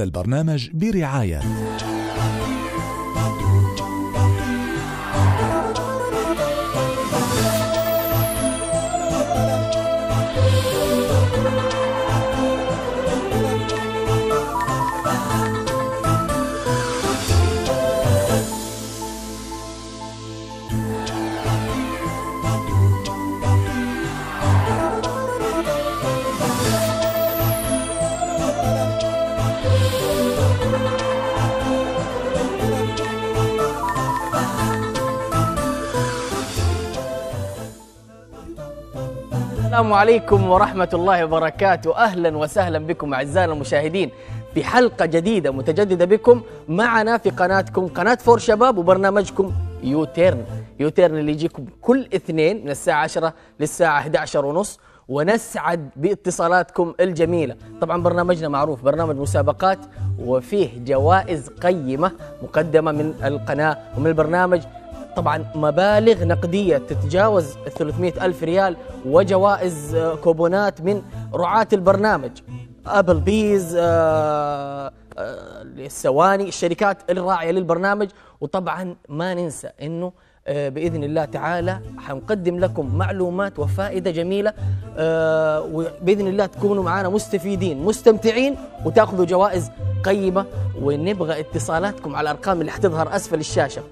هذا البرنامج برعاية. السلام عليكم ورحمة الله وبركاته. أهلا وسهلا بكم أعزائنا المشاهدين في حلقة جديدة متجددة بكم. معنا في قناتكم قناة فور شباب وبرنامجكم يوتيرن. يوتيرن اللي يجيكم كل اثنين من الساعة 10 للساعة 11 ونص ونسعد باتصالاتكم الجميلة. طبعا برنامجنا معروف برنامج مسابقات وفيه جوائز قيمة مقدمة من القناة ومن البرنامج. طبعا مبالغ نقدية تتجاوز 300 ألف ريال وجوائز آه، كوبونات من رعاة البرنامج. أبل بيز آه، آه، السواني الشركات الراعية للبرنامج. وطبعا ما ننسى أنه آه، بإذن الله تعالى حنقدم لكم معلومات وفائدة جميلة آه، وبإذن الله تكونوا معنا مستفيدين مستمتعين وتأخذوا جوائز قيمة ونبغى اتصالاتكم على الأرقام اللي حتظهر أسفل الشاشة.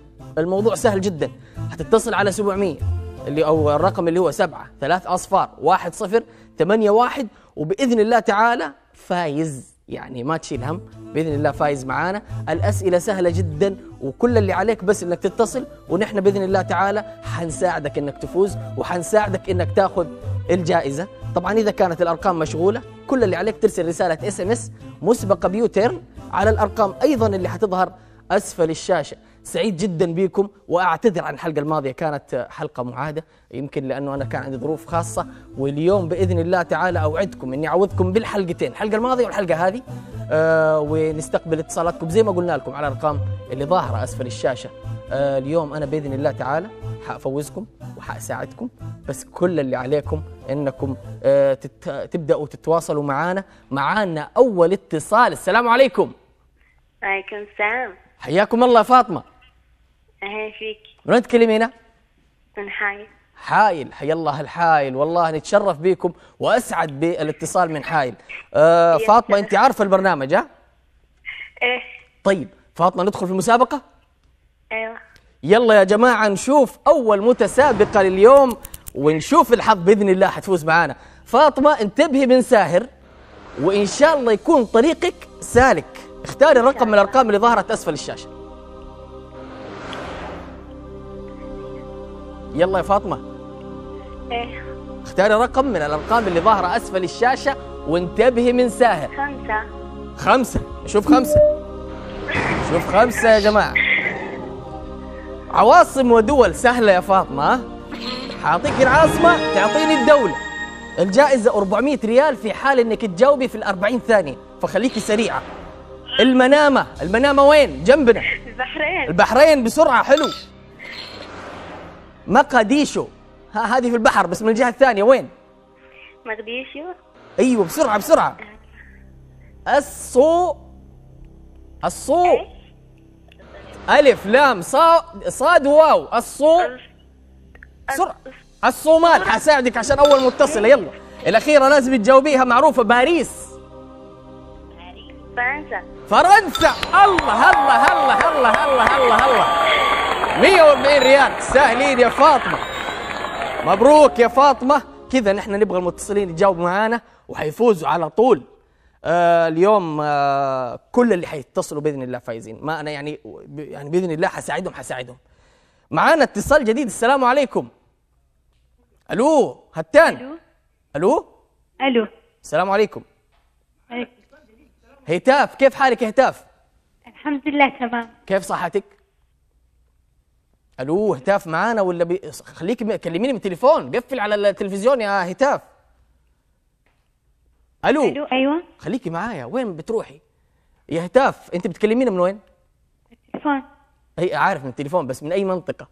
الموضوع سهل جدا. هتتصل على 700 اللي أو الرقم اللي هو 7 ثلاث أصفار 1 0 8 1 وبإذن الله تعالى فايز. يعني ما تشيل هم بإذن الله فايز معانا. الأسئلة سهلة جدا وكل اللي عليك بس إنك تتصل ونحن بإذن الله تعالى حنساعدك إنك تفوز وحنساعدك إنك تأخذ الجائزة. طبعا إذا كانت الأرقام مشغولة كل اللي عليك ترسل رسالة SMS مسبقه بيوتيرن على الأرقام أيضا اللي حتظهر أسفل الشاشة. سعيد جدا بكم وأعتذر عن الحلقة الماضية كانت حلقة معاده يمكن لأنه أنا كان عندي ظروف خاصة. واليوم بإذن الله تعالى أوعدكم إني اعوضكم بالحلقتين الحلقة الماضية والحلقة هذه. آه ونستقبل اتصالاتكم زي ما قلنا لكم على الأرقام اللي ظاهرة أسفل الشاشة. آه اليوم أنا بإذن الله تعالى حأفوزكم وحأساعدكم بس كل اللي عليكم إنكم آه تت... تبدأوا تتواصلوا معنا معانا أول اتصال. السلام عليكم. عليكم السلام. حياكم الله فاطمة. أهلا فيك. من تكلمينا؟ من حايل. حايل حيا الله الحايل. والله نتشرف بكم وأسعد بالاتصال من حايل. آه فاطمة. انت عارفة البرنامج ها؟ إيه. طيب فاطمة ندخل في المسابقة؟ أيوة. يلا يا جماعة نشوف أول متسابقه لليوم ونشوف الحظ بإذن الله حتفوز معانا. فاطمة انتبهي من ساهر وإن شاء الله يكون طريقك سالك. اختاري رقم من الأرقام اللي ظهرت أسفل الشاشة. يلا يا فاطمة. إيه. اختاري رقم من الأرقام اللي ظاهرة أسفل الشاشة وانتبهي من ساهر خمسة. خمسة. شوف خمسة. شوف خمسة يا جماعة. عواصم ودول سهلة يا فاطمة ها؟ حاعطيك العاصمة تعطيني الدولة. الجائزة 400 ريال في حال إنك تجاوبي في ال 40 ثانية فخليكي سريعة. المنامة. المنامة وين؟ جنبنا. البحرين. البحرين بسرعة حلو. مقديشو ها هذه في البحر بس من الجهة الثانية وين؟ مقديشو أيوه بسرعة بسرعة. الصو. الصو. ألف لام صا صاد واو. الصو. بسرعة. الصومال حساعدك عشان أول متصلة. يلا. الأخيرة لازم تجاوبيها معروفة باريس فرنسا. فرنسا. الله الله الله الله الله الله الله. 140 ريال. سهلين يا فاطمة. مبروك يا فاطمة. كذا نحن نبغى المتصلين يجاوبوا معانا وحيفوزوا على طول. آه اليوم آه كل اللي حيتصلوا بإذن الله فايزين. ما أنا يعني يعني بإذن الله حساعدهم حساعدهم. معانا اتصال جديد. السلام عليكم. ألو هتان. ألو. ألو. ألو. السلام عليكم. عليكم. هتاف كيف حالك يا هتاف الحمد لله تمام. كيف صحتك؟ ألو هتاف معانا ولا بي... خليك م- كلميني من التليفون قفل على التلفزيون يا هتاف. ألو, ألو أيوة. خليكي معايا وين بتروحي؟ يا هتاف أنت بتكلمينا من وين؟ تليفون أي عارف من التليفون بس من أي منطقة؟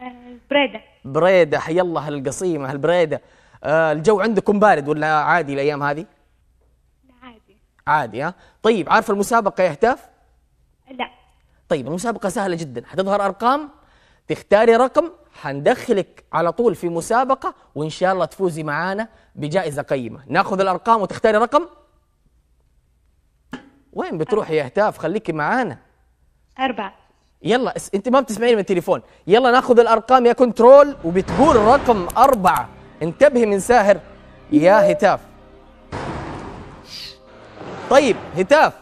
آه، بريدة. بريدة حي الله القصيمه البريده آه الجو عندكم بارد ولا عادي الأيام هذه؟ عادي. عادي ها؟ طيب عارف المسابقة يا هتاف؟ لا. طيب المسابقة سهلة جدا. حتظهر أرقام؟ تختاري رقم حندخلك على طول في مسابقة وإن شاء الله تفوزي معانا بجائزة قيمة. ناخذ الأرقام وتختاري رقم؟ وين بتروحي يا هتاف؟ خليكي معانا. أربعة. يلا اس- أنت ما بتسمعيني من التليفون. يلا ناخذ الأرقام يا كنترول وبتقول رقم أربعة. انتبهي من ساهر. يا هتاف. طيب هتاف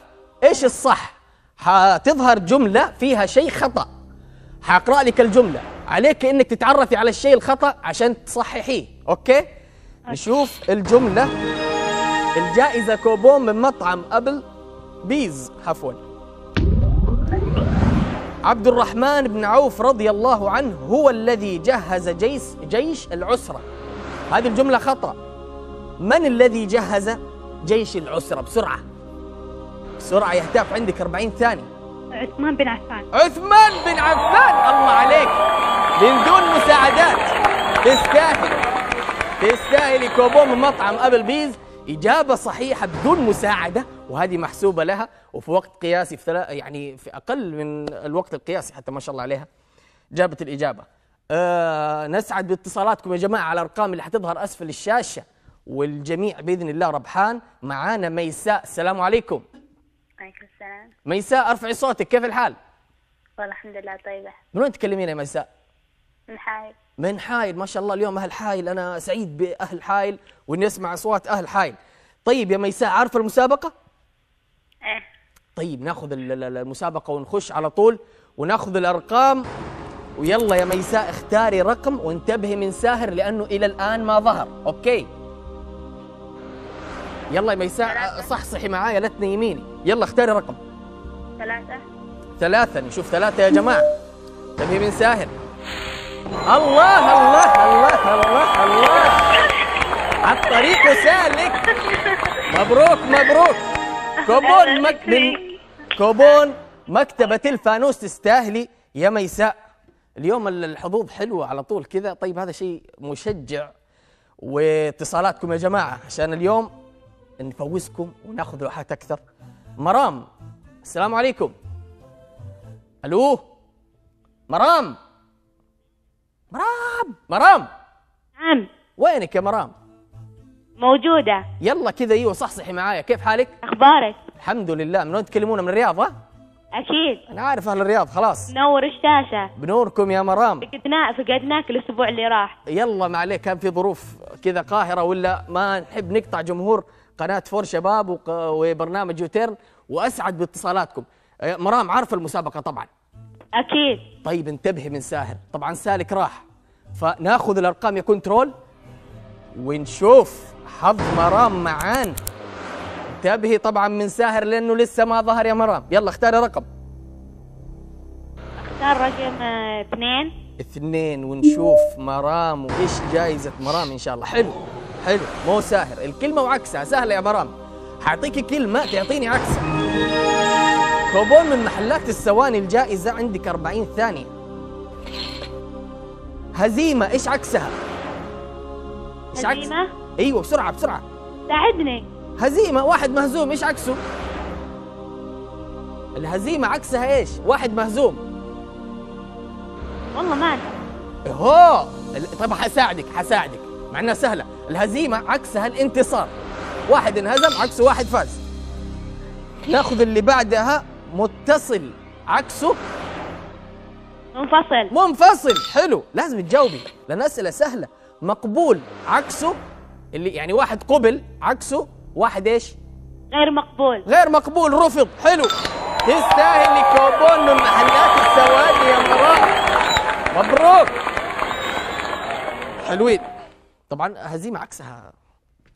إيش الصح؟ حتظهر جملة فيها شيء خطأ. حاقرأ لك الجملة. عليك إنك تتعرفي على الشيء الخطأ عشان تصححيه. أوكي؟ نشوف الجملة الجائزة كوبون من مطعم أبل بيز. عفوا. عبد الرحمن بن عوف رضي الله عنه هو الذي جهز جيش جيش العسرة. هذه الجملة خطأ. من الذي جهز جيش العسرة؟ بسرعة. بسرعة يا هتاف عندك 40 ثانية. عثمان بن عفان. عثمان بن عفان. الله عليك. من دون مساعدات. تستاهل. تستاهلي كوبون من مطعم أبل بيز. إجابة صحيحة بدون مساعدة. وهذه محسوبة لها. وفي وقت قياسي في ثلا يعني في أقل من الوقت القياسي حتى ما شاء الله عليها. جابت الإجابة. آه نسعد باتصالاتكم يا جماعة على الأرقام اللي حتظهر أسفل الشاشة. والجميع بإذن الله ربحان. معانا ميساء. السلام عليكم. عليكم السلام. ميساء أرفعي صوتك. كيف الحال؟ والله الحمد لله طيبة. من وين تكلمين يا ميساء؟ من حايل. من حايل. ما شاء الله اليوم أهل حايل. أنا سعيد بأهل حايل وإني أسمع أصوات أهل حايل. طيب يا ميساء عارفة المسابقة؟ إيه. طيب ناخذ ال- ال- المسابقة ونخش على طول وناخذ الأرقام. ويلا يا ميساء اختاري رقم وانتبهي من ساهر لأنه إلى الآن ما ظهر. أوكي. يلا يا ميساء صحصحي معايا لا تنيميني يلا اختاري رقم. ثلاثة. ثلاثة نشوف ثلاثة يا جماعة. من ساهر الله الله الله الله الله. على الطريق سالك. مبروك مبروك. كوبون مك من كوبون مكتبة الفانوس تستاهلي يا ميساء اليوم ال- الحظوظ حلوة على طول كذا. طيب هذا شيء مشجع. واتصالاتكم يا جماعة عشان اليوم نفوزكم وناخذ لوحات أكثر. مرام السلام عليكم. ألو؟ مرام؟ مرام؟ مرام؟ نعم. وينك يا مرام؟ موجودة. يلا كذا أيوه صحصحي معايا. كيف حالك؟ أخبارك؟ الحمد لله. من وين تكلمونا من الرياض ها؟ أكيد. أنا عارف أهل الرياض خلاص. نور الشاشة. بنوركم يا مرام. فقدنا فقدناك الأسبوع اللي راح. يلا ما عليك كان في ظروف كذا قاهرة ولا ما نحب نقطع جمهور قناة فور شباب وبرنامج يوتيرن وأسعد باتصالاتكم. آه، مرام عارفه المسابقة طبعا. أكيد. طيب انتبهي من ساهر. طبعا سالك راح. فناخذ الأرقام يا كنترول ونشوف حظ مرام معانا انتبهي طبعا من ساهر لأنه لسه ما ظهر يا مرام. يلا اختاري رقم اختار رقم آه، اثنين. اثنين ونشوف مرام وإيش جايزة مرام إن شاء الله. حلو. حلو مو ساهر. الكلمة وعكسها. سهلة يا مرام حاعطيكي كلمة تعطيني عكسها كوبون من محلات الثواني الجائزة عندك 40 ثانية. هزيمة إيش عكسها؟ إيش عكس- هزيمة؟ أيوه بسرعة بسرعة. ساعدني. هزيمة واحد مهزوم إيش عكسه؟ الهزيمة عكسها إيش؟ واحد مهزوم. والله ما أدري. هو ال- طيب حساعدك حساعدك. مع انها سهلة. الهزيمة عكسها الانتصار واحد انهزم عكسه واحد فاز. ناخذ اللي بعدها متصل. عكسه. منفصل. منفصل. حلو. لازم تجاوبي. لأن أسئلة سهلة. مقبول. عكسه. اللي يعني واحد قبل. عكسه. واحد إيش؟ غير مقبول. غير مقبول. رفض. حلو. تستاهلي كوبون من محلات الثواني يا مرام مبروك. حلوين. طبعا هزيمة عكسها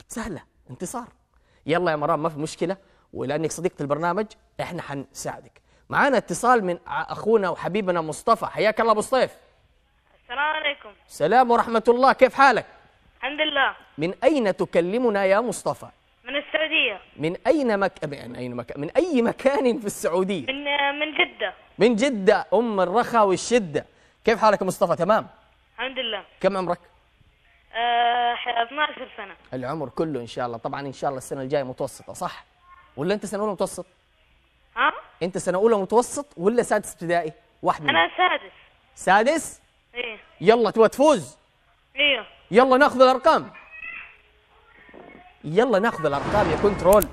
سهلة انتصار. يلا يا مرام ما في مشكلة ولأنك صديقة البرنامج إحنا حنساعدك. معانا اتصال من أخونا وحبيبنا مصطفى. حياك الله أبو صيف السلام عليكم. سلام ورحمة الله. كيف حالك؟ الحمد لله. من أين تكلمنا يا مصطفى؟ من السعودية. من أين مك... من أين مك... من أي مكان في السعودية؟ من من جدة. من جدة أم الرخا والشدة كيف حالك يا مصطفى؟ تمام؟ الحمد لله. كم عمرك؟ 12 سنة. العمر كله إن شاء الله. طبعا إن شاء الله السنة الجاية متوسطة صح؟ ولا أنت سنة أولى متوسط؟ ها؟ أنت سنة أولى متوسط ولا سادس ابتدائي؟ واحد منهم. أنا سادس. سادس؟ إيه. يلا تبغى تفوز؟ أيوه يلا ناخذ الأرقام. يلا ناخذ الأرقام يا كنترول.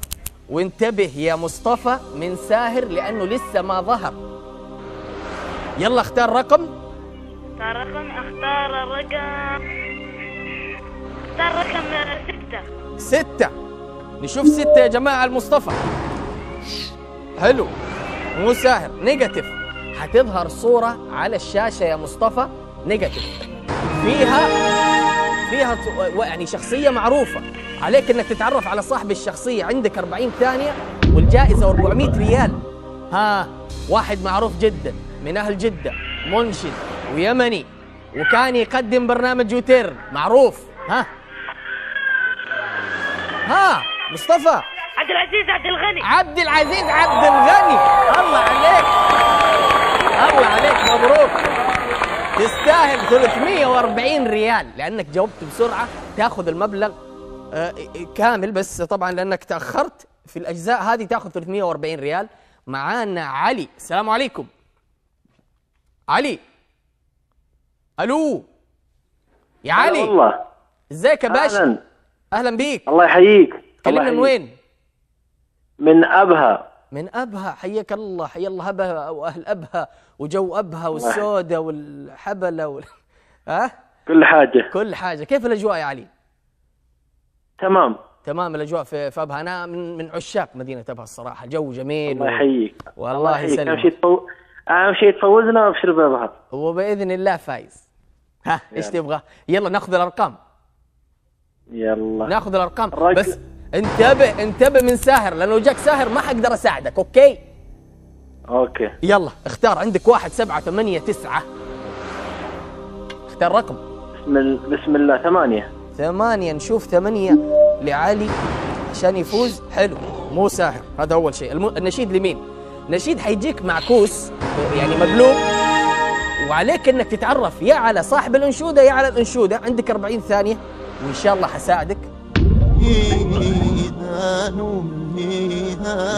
وانتبه يا مصطفى من ساهر لأنه لسه ما ظهر. يلا اختار رقم. اختار رقم اختار الرقم. اختار رقم ستة. ستة. نشوف ستة يا جماعة المصطفى. حلو. مو ساهر negative. حتظهر صورة على الشاشة يا مصطفى. negative. فيها فيها يعني شخصية معروفة. عليك إنك تتعرف على صاحب الشخصية. عندك 40 ثانية والجائزة 400 ريال. ها واحد معروف جدا من أهل جدة منشد ويمني وكان يقدم برنامج يوتيرن معروف. ها؟ ها مصطفى. عبد العزيز عبد الغني. عبد العزيز عبد الغني. الله عليك. الله عليك مبروك. تستاهل 340 ريال. لأنك جاوبت بسرعة تأخذ المبلغ آه، كامل بس طبعا لأنك تأخرت في الأجزاء هذه تأخذ 340 ريال. معانا علي. السلام عليكم. علي. ألو. يا علي. والله. إزيك يا باشا؟ أهلا بيك. الله يحييك. كلمنا من. وين؟ من أبها. من أبها. حياك الله. حيا الله أبها وأهل أبها وجو أبها والسودة والحبلة وال... ها؟ كل حاجة. كل حاجة. كيف الأجواء يا علي؟ تمام. تمام الأجواء في في أبها. أنا من من عشاق مدينة أبها الصراحة. جو جميل الله يحييك. والله يحييك. أهم يسلمك شيء تفو... أهم شيء تفوزنا وأبشر بأبها. وبإذن الله فايز. ها إيش. تبغى؟ يلا نأخذ الأرقام. يلا. ناخذ الأرقام. الرقم. بس انتبه انتبه من ساهر لأنه جاك ساهر ما حقدر أساعدك أوكي؟ أوكي. يلا اختار عندك واحد سبعة ثمانية تسعة. اختار رقم. بسم ال... بسم الله ثمانية. ثمانية نشوف ثمانية لعلي عشان يفوز. حلو مو ساهر هذا أول شيء. الم... النشيد لمين؟ نشيد حيجيك معكوس يعني مقلوب. وعليك إنك تتعرف يا على صاحب الأنشودة يا على الأنشودة. عندك 40 ثانية. وإن شاء الله حساعدك.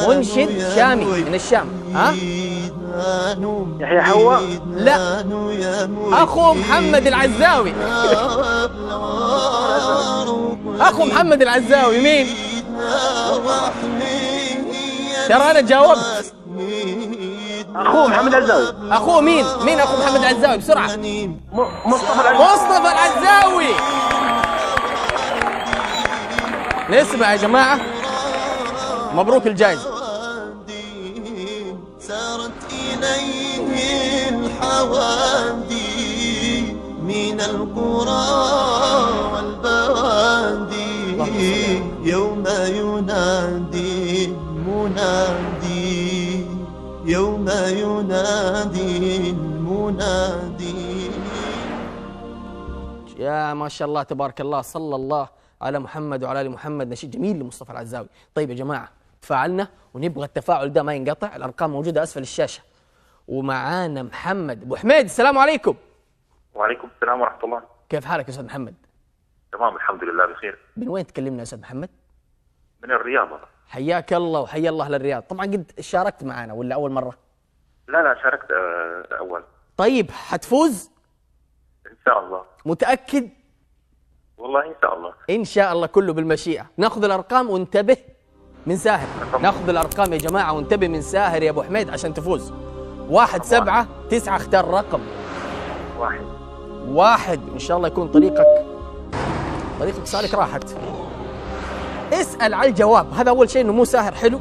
منشد شامي من الشام ها؟ يحيى حواء؟ لا. أخو محمد العزاوي. أخو محمد العزاوي مين؟ ترى أنا جاوبت. اخوه محمد عزاوي اخوه مين؟ مين أخو محمد العزاوي؟ بسرعة. مصطفى العزاوي. مصطفى العزاوي. نسمع يا جماعة. مبروك الجائزة. سارت إليه الحوادي من القرى والبوادي. يوم ينادي المنادي يوم ينادي المنادي يا ما شاء الله تبارك الله صلى الله. على محمد وعلى آل محمد نشيد جميل لمصطفى العزاوي. طيب يا جماعة تفاعلنا ونبغى التفاعل ده ما ينقطع الأرقام موجودة أسفل الشاشة. ومعانا محمد أبو حميد السلام عليكم. وعليكم السلام ورحمة الله. كيف حالك يا أستاذ محمد؟ تمام الحمد لله بخير. من وين تكلمنا يا أستاذ محمد؟ من الرياض حياك الله وحيا الله للرياض. طبعا قد شاركت معنا ولا أول مرة؟ لا لا شاركت آه، أول. طيب حتفوز؟ إن شاء الله. متأكد؟ والله إن شاء الله. إن شاء الله كله بالمشيئة. نأخذ الأرقام وانتبه من ساهر. نأخذ الأرقام يا جماعة وانتبه من ساهر يا أبو حميد عشان تفوز. واحد سبعة تسعة اختار رقم. واحد. واحد. إن شاء الله يكون طريقك. طريقك سالك راحت. اسأل على الجواب. هذا أول شيء إنه مو ساهر. حلو.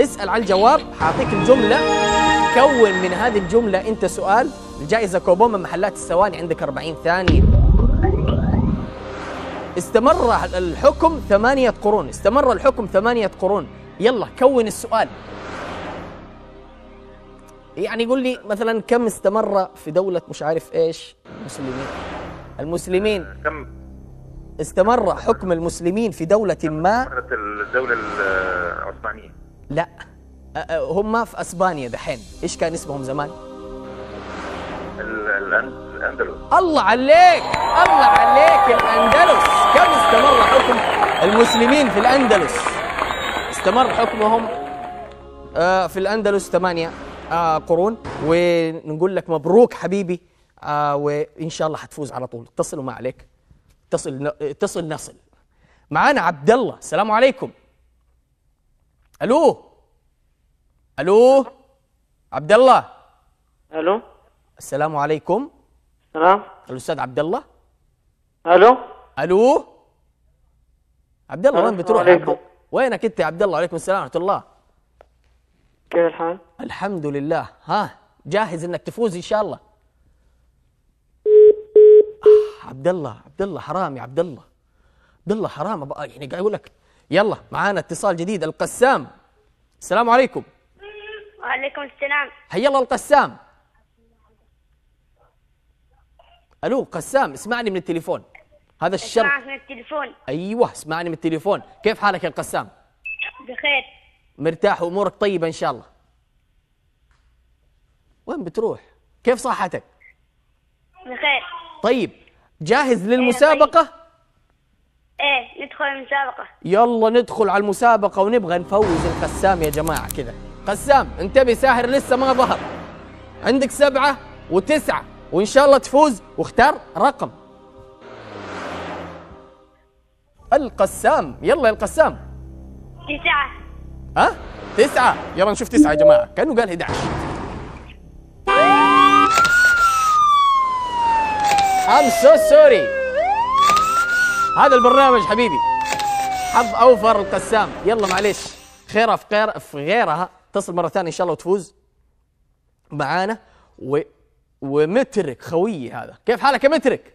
اسأل على الجواب. حاعطيك الجملة. كون من هذه الجملة أنت سؤال. الجائزة كوبون من محلات الثواني عندك 40 ثانية. استمر الحكم ثمانية قرون. استمر الحكم ثمانية قرون. يلا كون السؤال. يعني يقول لي مثلا كم استمر في دولة مش عارف إيش؟ المسلمين. المسلمين. كم؟ استمر حكم المسلمين في دولة ما؟ الدولة العثمانية؟ لا. هم في أسبانيا دحين. إيش كان اسمهم زمان؟ ال- الأن- الأندلس. الله عليك الله عليك الأندلس. كم استمر حكم المسلمين في الأندلس؟ استمر حكمهم آه في الأندلس ثمانية آه قرون. ونقول لك مبروك حبيبي آه وإن شاء الله حتفوز على طول. اتصل وما عليك. اتصل ن- اتصل نصل. معانا عبد الله السلام عليكم. ألو؟ ألو؟ عبد الله ألو؟ السلام عليكم. سلام الأستاذ عبد الله؟ ألو؟ ألو؟ عبد الله وين بتروح عليكم. عبد وينك أنت يا عبد الله؟ وعليكم السلام ورحمة الله. كيف الحال؟ الحمد لله. ها جاهز إنك تفوز إن شاء الله. آه، عبد الله عبد الله حرام يا عبد الله. عبد الله حرام. أبقى يعني قاعد أقول لك يلا معانا اتصال جديد القسام. السلام عليكم. وعليكم السلام. هيا الله القسام. ألو قسام اسمعني من التليفون. هذا الشرط معك من التليفون. أيوه اسمعني من التليفون. كيف حالك يا القسام؟ بخير. مرتاح وأمورك طيبة إن شاء الله. وين بتروح؟ كيف صحتك؟ بخير. طيب جاهز للمسابقة؟ إيه ندخل المسابقة. يلا ندخل على المسابقة ونبغى نفوز القسام يا جماعة كذا. قسام انتبه ساهر لسه ما ظهر. عندك سبعة وتسعة. وإن شاء الله تفوز واختار رقم. القسام. يلا يا القسام. تسعة. ها؟ تسعة. يلا نشوف تسعة يا جماعة. كأنه قال 11 I'm so sorry. هذا البرنامج حبيبي. حظ أوفر القسام. يلا معلش خيرها في غير في غيرها. تصل مرة ثانية إن شاء الله وتفوز. معانا و... ومترك خويي هذا كيف حالك يا مترك؟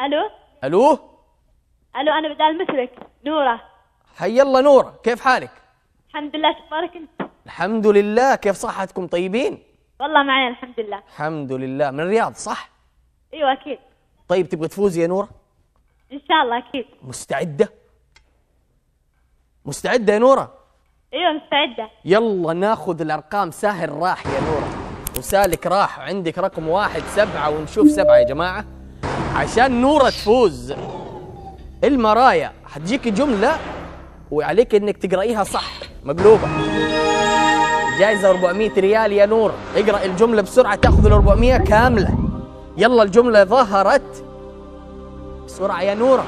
ألو ألو ألو أنا بدال مثلك نورة حي الله نورة كيف حالك؟ الحمد لله تبارك أنت الحمد لله كيف صحتكم طيبين؟ والله معي الحمد لله الحمد لله من الرياض صح؟ أيوه أكيد طيب تبغى تفوزي يا نورة؟ إن شاء الله أكيد مستعدة؟ مستعدة يا نورة؟ أيوه مستعدة يلا ناخذ الأرقام ساهر راح يا نورة وسالك راح عندك رقم واحد سبعة ونشوف سبعة يا جماعة. عشان نورة تفوز. المرايا حتجيك جملة وعليك إنك تقرأيها صح. مقلوبة. جائزة 400 ريال يا نور. اقرأ الجملة بسرعة تأخذ ال 400 كاملة. يلا الجملة ظهرت. بسرعة يا نورة.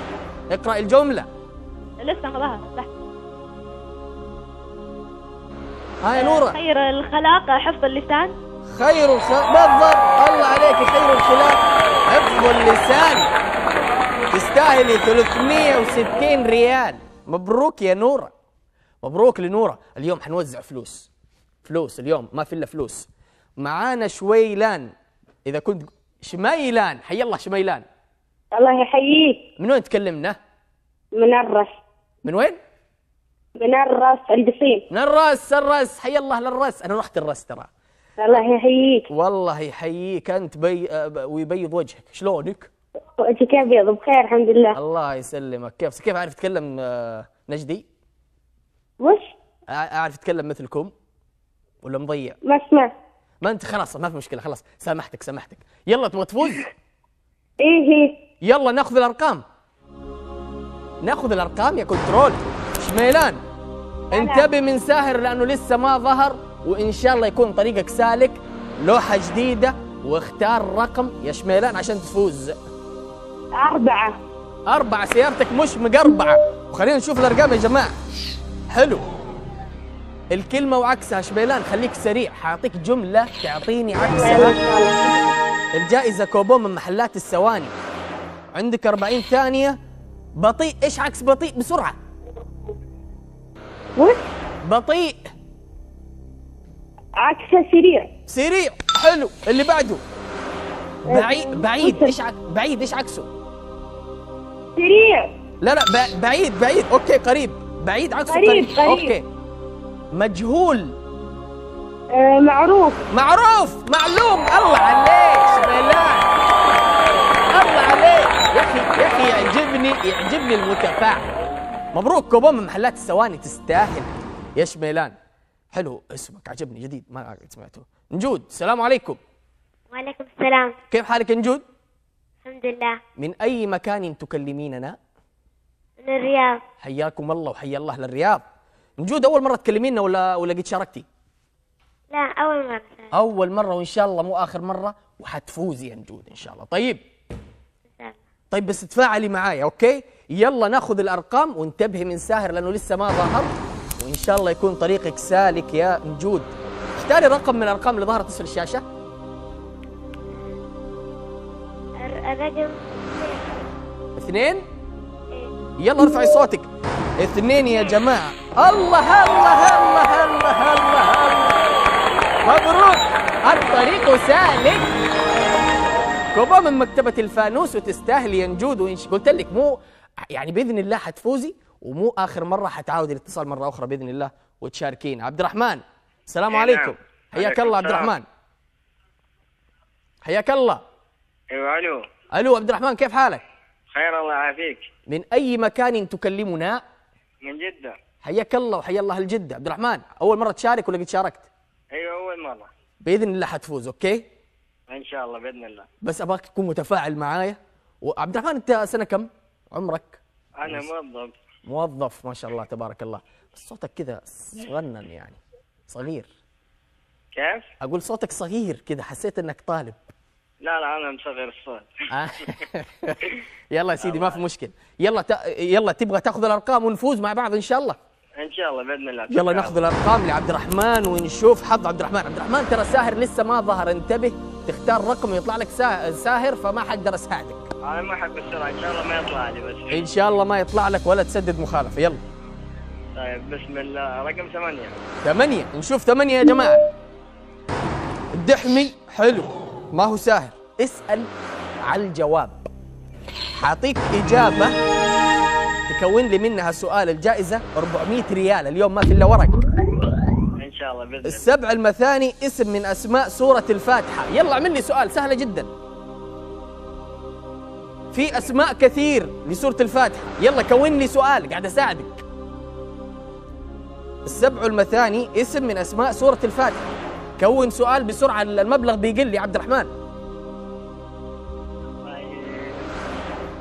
اقرأ الجملة. لسه ما ظهر صح. ها يا نورة. خير الخلاق حفظ اللسان. خير الخلاق بالضبط. الله عليك خير الخلاق حفظ اللسان. تستاهلي 360 ريال. مبروك يا نورة. مبروك لنورة. اليوم حنوزع فلوس. فلوس اليوم ما في إلا فلوس. معانا شويلان. إذا كنت شميلان. حي الله شميلان. الله يحييك. من وين تكلمنا؟ من الرس. من وين؟ من الرس القصيم من الراس الراس حي الله للراس أنا رحت الراس ترى. الله يحييك. والله يحييك أنت بي... ب- ويبيض وجهك. شلونك؟ وجهك ابيض بخير؟ الحمد لله. الله يسلمك. كيف كيف اعرف اتكلم آه، نجدي؟ وش؟ أعرف اتكلم مثلكم؟ ولا مضيع؟ ما سمعت. ما أنت خلاص ما في مشكلة خلاص. سامحتك سامحتك. يلا تبغى تفوز؟ إيه إيه. يلا نأخذ الأرقام. نأخذ الأرقام يا كنترول. شميلان انتبه من ساهر لأنه لسه ما ظهر. وإن شاء الله يكون طريقك سالك لوحة جديدة واختار رقم يا شميلان عشان تفوز. أربعة. أربعة سيارتك مش مقربعة. وخلينا نشوف الأرقام يا جماعة. حلو. الكلمة وعكسها شبيلان خليك سريع. حاعطيك جملة تعطيني عكسها. الجائزة كوبون من محلات السواني عندك 40 ثانية. بطيء إيش عكس بطيء؟ بسرعة. بطيء. عكس سريع. سريع. حلو. اللي بعده. بعيد بعيد. إيش. بعيد. إيش عكسه؟ سريع. لا لا. بعيد. بعيد. okay. قريب. بعيد عكسه. قريب، قريب. okay. مجهول. آه معروف. معروف. معلوم. الله عليك. شميلان الله عليك. يا أخي يا أخي يعجبني يعجبني المتفاعل. مبروك كوبون من محلات السواني تستاهل. يا شميلان حلو اسمك عجبني جديد ما سمعته. نجود السلام عليكم. وعليكم السلام. كيف حالك نجود؟ الحمد لله. من أي مكان تكلميننا؟ من الرياض. حياكم الله وحيا الله للرياض. نجود أول مرة تكلمينا ولا ولا قد شاركتي؟ لا أول مرة. أول مرة وإن شاء الله مو آخر مرة وحتفوزي يا نجود إن شاء الله. طيب. طيب بس تفاعلي معايا أوكي؟ يلا ناخذ الأرقام وانتبهي من ساهر لأنه لسه ما ظهر وان شاء الله يكون طريقك سالك يا نجود. اختاري رقم من الأرقام اللي ظهرت اسفل الشاشة. الر- الرقم. اثنين. يلا ارفعي صوتك. اثنين يا جماعة. الله الله الله الله الله الله. مبروك. الطريق سالك. كوبا من مكتبة الفانوس وتستاهلي يا نجود. قلت لك مو يعني بإذن الله حتفوزي ومو آخر مرة حتعاودي الاتصال مرة أخرى بإذن الله وتشاركين عبد الرحمن السلام إيه عليكم. نعم. حياك الله عبد. الرحمن. حياك الله. أيوه ألو. ألو عبد الرحمن كيف حالك؟ خير الله يعافيك. من أي مكان تكلمنا؟ من جدة. حياك الله وحيا الله الجدة. عبد الرحمن أول مرة تشارك ولا قد شاركت؟ أيوه أول مرة. بإذن الله حتفوز أوكي؟ إن شاء الله بإذن الله. بس أبغاك تكون متفاعل معايا. وعبد الرحمن أنت سنة كم عمرك؟ أنا موظف. موظف ما شاء الله تبارك الله. بس صوتك كذا صغنن يعني. صغير. كيف؟ أقول صوتك صغير كذا حسيت أنك طالب. لا لا أنا مصغر الصوت. آه. يلا يا سيدي ما في مشكلة. يلا ت... يلا تبغى تأخذ الأرقام ونفوز مع بعض إن شاء الله؟ إن شاء الله بإذن الله. يلا نأخذ الأرقام لعبد الرحمن ونشوف حظ عبد الرحمن. عبد الرحمن ترى ساهر لسه ما ظهر انتبه. تختار رقم يطلع لك سا- ساهر فما حقدر أساعدك. أنا ما أحب السرعة إن شاء الله ما يطلع لي بس. إن شاء الله ما يطلع لك ولا تسدد مخالفة يلا. طيب بسم الله. رقم ثمانية. ثمانية. نشوف ثمانية يا جماعة. الدحمي حلو. ما هو ساهر؟ اسأل على الجواب. حاعطيك إجابة تكون لي منها سؤال الجائزة 400 ريال. اليوم ما في إلا ورق. إن شاء الله الله. السبع المثاني اسم من أسماء سورة الفاتحة. يلا اعمل لي سؤال سهله جدا. في أسماء كثير لسورة الفاتحه يلا كون لي سؤال قاعد أساعدك. السبع المثاني اسم من أسماء سورة الفاتحه كون سؤال بسرعة المبلغ بيقل يا عبد الرحمن.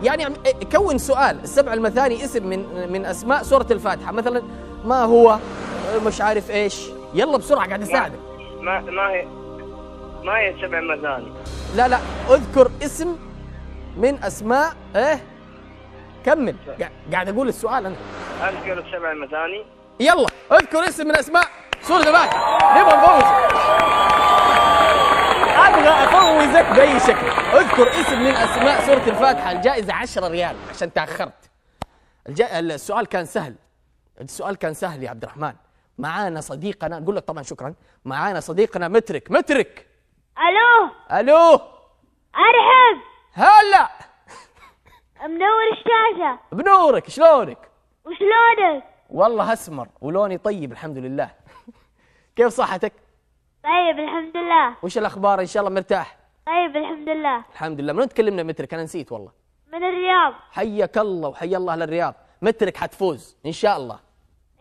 يعني إيه، كون سؤال السبع المثاني اسم من من أسماء سورة الفاتحة. مثلا ما هو؟ مش عارف إيش. يلا بسرعة قاعد أساعدك. ما ما هي ما هي سبع مثاني لا لا أذكر اسم من أسماء إيه؟ كمل. قاعد- أقول السؤال أنا. اذكر السبع مثاني يلا اذكر اسم من أسماء. سورة الفاتحه نبغى نفوز. أبغى أفوزك بأي شكل. اذكر اسم من أسماء سورة الفاتحة الجائزة 10 ريال عشان تأخرت. الجا... السؤال كان سهل. السؤال كان سهل يا عبد الرحمن. معانا صديقنا نقول لك طبعا شكرا. معانا صديقنا مترك. مترك. ألو؟ ألو؟ أرحب! هلا! منور الشاشة. بنورك شلونك؟ وشلونك؟ والله أسمر ولوني طيب الحمد لله. كيف صحتك؟ طيب الحمد لله. وش الأخبار؟ إن شاء الله مرتاح. طيب الحمد لله. الحمد لله. من تكلمنا مترك؟ أنا نسيت والله. من الرياض. حياك الله وحيا الله للرياض. مترك حتفوز إن شاء الله.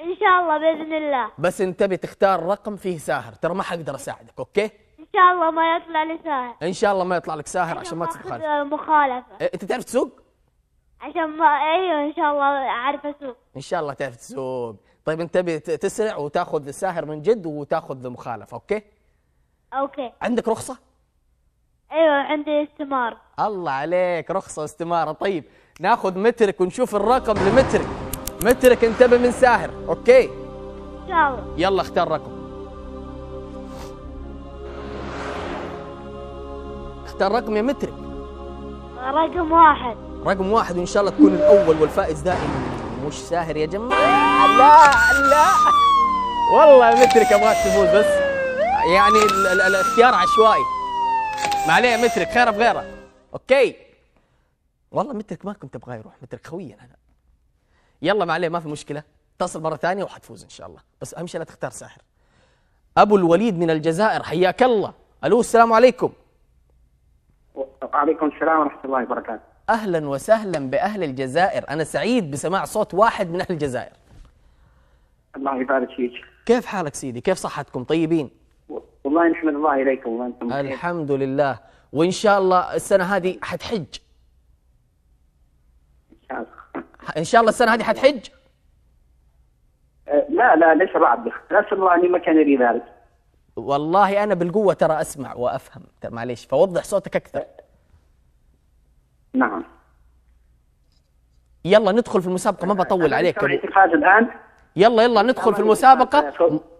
إن شاء الله بإذن الله. بس انتبه تختار رقم فيه ساهر ترى ما حقدر أساعدك أوكي؟ ان شاء الله ما يطلع لي ساهر. ان شاء الله ما يطلع لك ساهر عشان ما تتخالف آخذ مخالفة. إيه، أنت تعرف تسوق؟ عشان ما إيوه ان شاء الله أعرف أسوق. ان شاء الله تعرف تسوق. طيب انتبه ت- تسرع وتاخذ ساهر من جد وتاخذ مخالفة okay؟ okay. عندك رخصة؟ إيوه عندي استمارة. الله عليك رخصة واستمارة طيب ناخذ مترك ونشوف الرقم لمترك. مترك انتبه من ساهر okay؟ ان شاء الله يلا اختار رقم. اختار رقم يا مترك؟ رقم واحد. رقم واحد وإن شاء الله تكون الأول والفائز دائما. مش ساهر يا جماعة. لا لا. والله مترك أبغاك تفوز بس. يعني ال ال الاختيار عشوائي. ما عليه يا مترك خيره بغيره. أوكي. والله مترك ما كنت أبغى يروح. مترك خويا أنا. يلا ما عليه ما في مشكلة. اتصل مرة ثانية وحتفوز إن شاء الله. بس أهم شيء لا تختار ساحر. أبو الوليد من الجزائر حياك الله. ألو السلام عليكم. وعليكم السلام ورحمة الله وبركاته. أهلا وسهلا بأهل الجزائر. أنا سعيد بسماع صوت واحد من أهل الجزائر. الله يبارك فيك. كيف حالك سيدي؟ كيف صحتكم؟ طيبين؟ والله نحمد الله إليكم وأنتم بخير. الحمد لله. وإن شاء الله السنة هذه حتحج. إن شاء الله. إن شاء الله السنة هذه حتحج؟ أه، لا لا ليس بعد. أسأل الله أني ما كان يريد ذلك. والله أنا بالقوة ترى أسمع وأفهم. ترى معليش فوضح صوتك أكثر. نعم. يلا ندخل في المسابقة ما بطول عليك أبو- الآن. يلا يلا ندخل في المسابقة.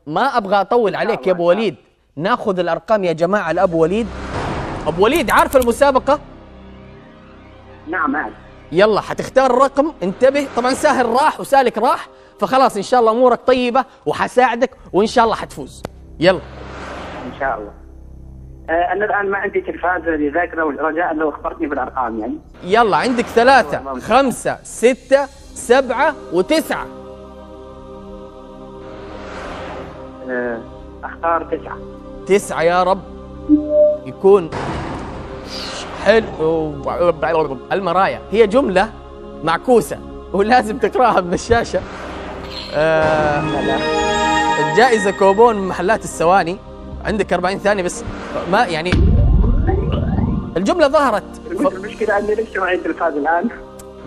ما أبغى أطول عليك يا أبو وليد. ناخذ الأرقام يا جماعة لابو وليد. أبو وليد عارف المسابقة؟ نعم عاد يلا حتختار الرقم. انتبه. طبعا ساهر راح وسالك راح فخلاص إن شاء الله أمورك طيبة وحساعدك وإن شاء الله حتفوز. يلا. إن شاء الله. آه أنا الآن ما عندي تلفاز لذاكرة والرجاء لو أخبرتني بالأرقام يعني. يلا عندك ثلاثة خمسة ستة سبعة وتسعة. آه أختار تسعة. تسعة يا رب. يكون حلو. المرايا. هي جملة معكوسة ولازم تقراها من الشاشة. آه الجائزة كوبون من محلات السواني عندك 40 ثانية بس. ما يعني الجملة ظهرت. المشكلة أني لسه معي تلفاز الآن؟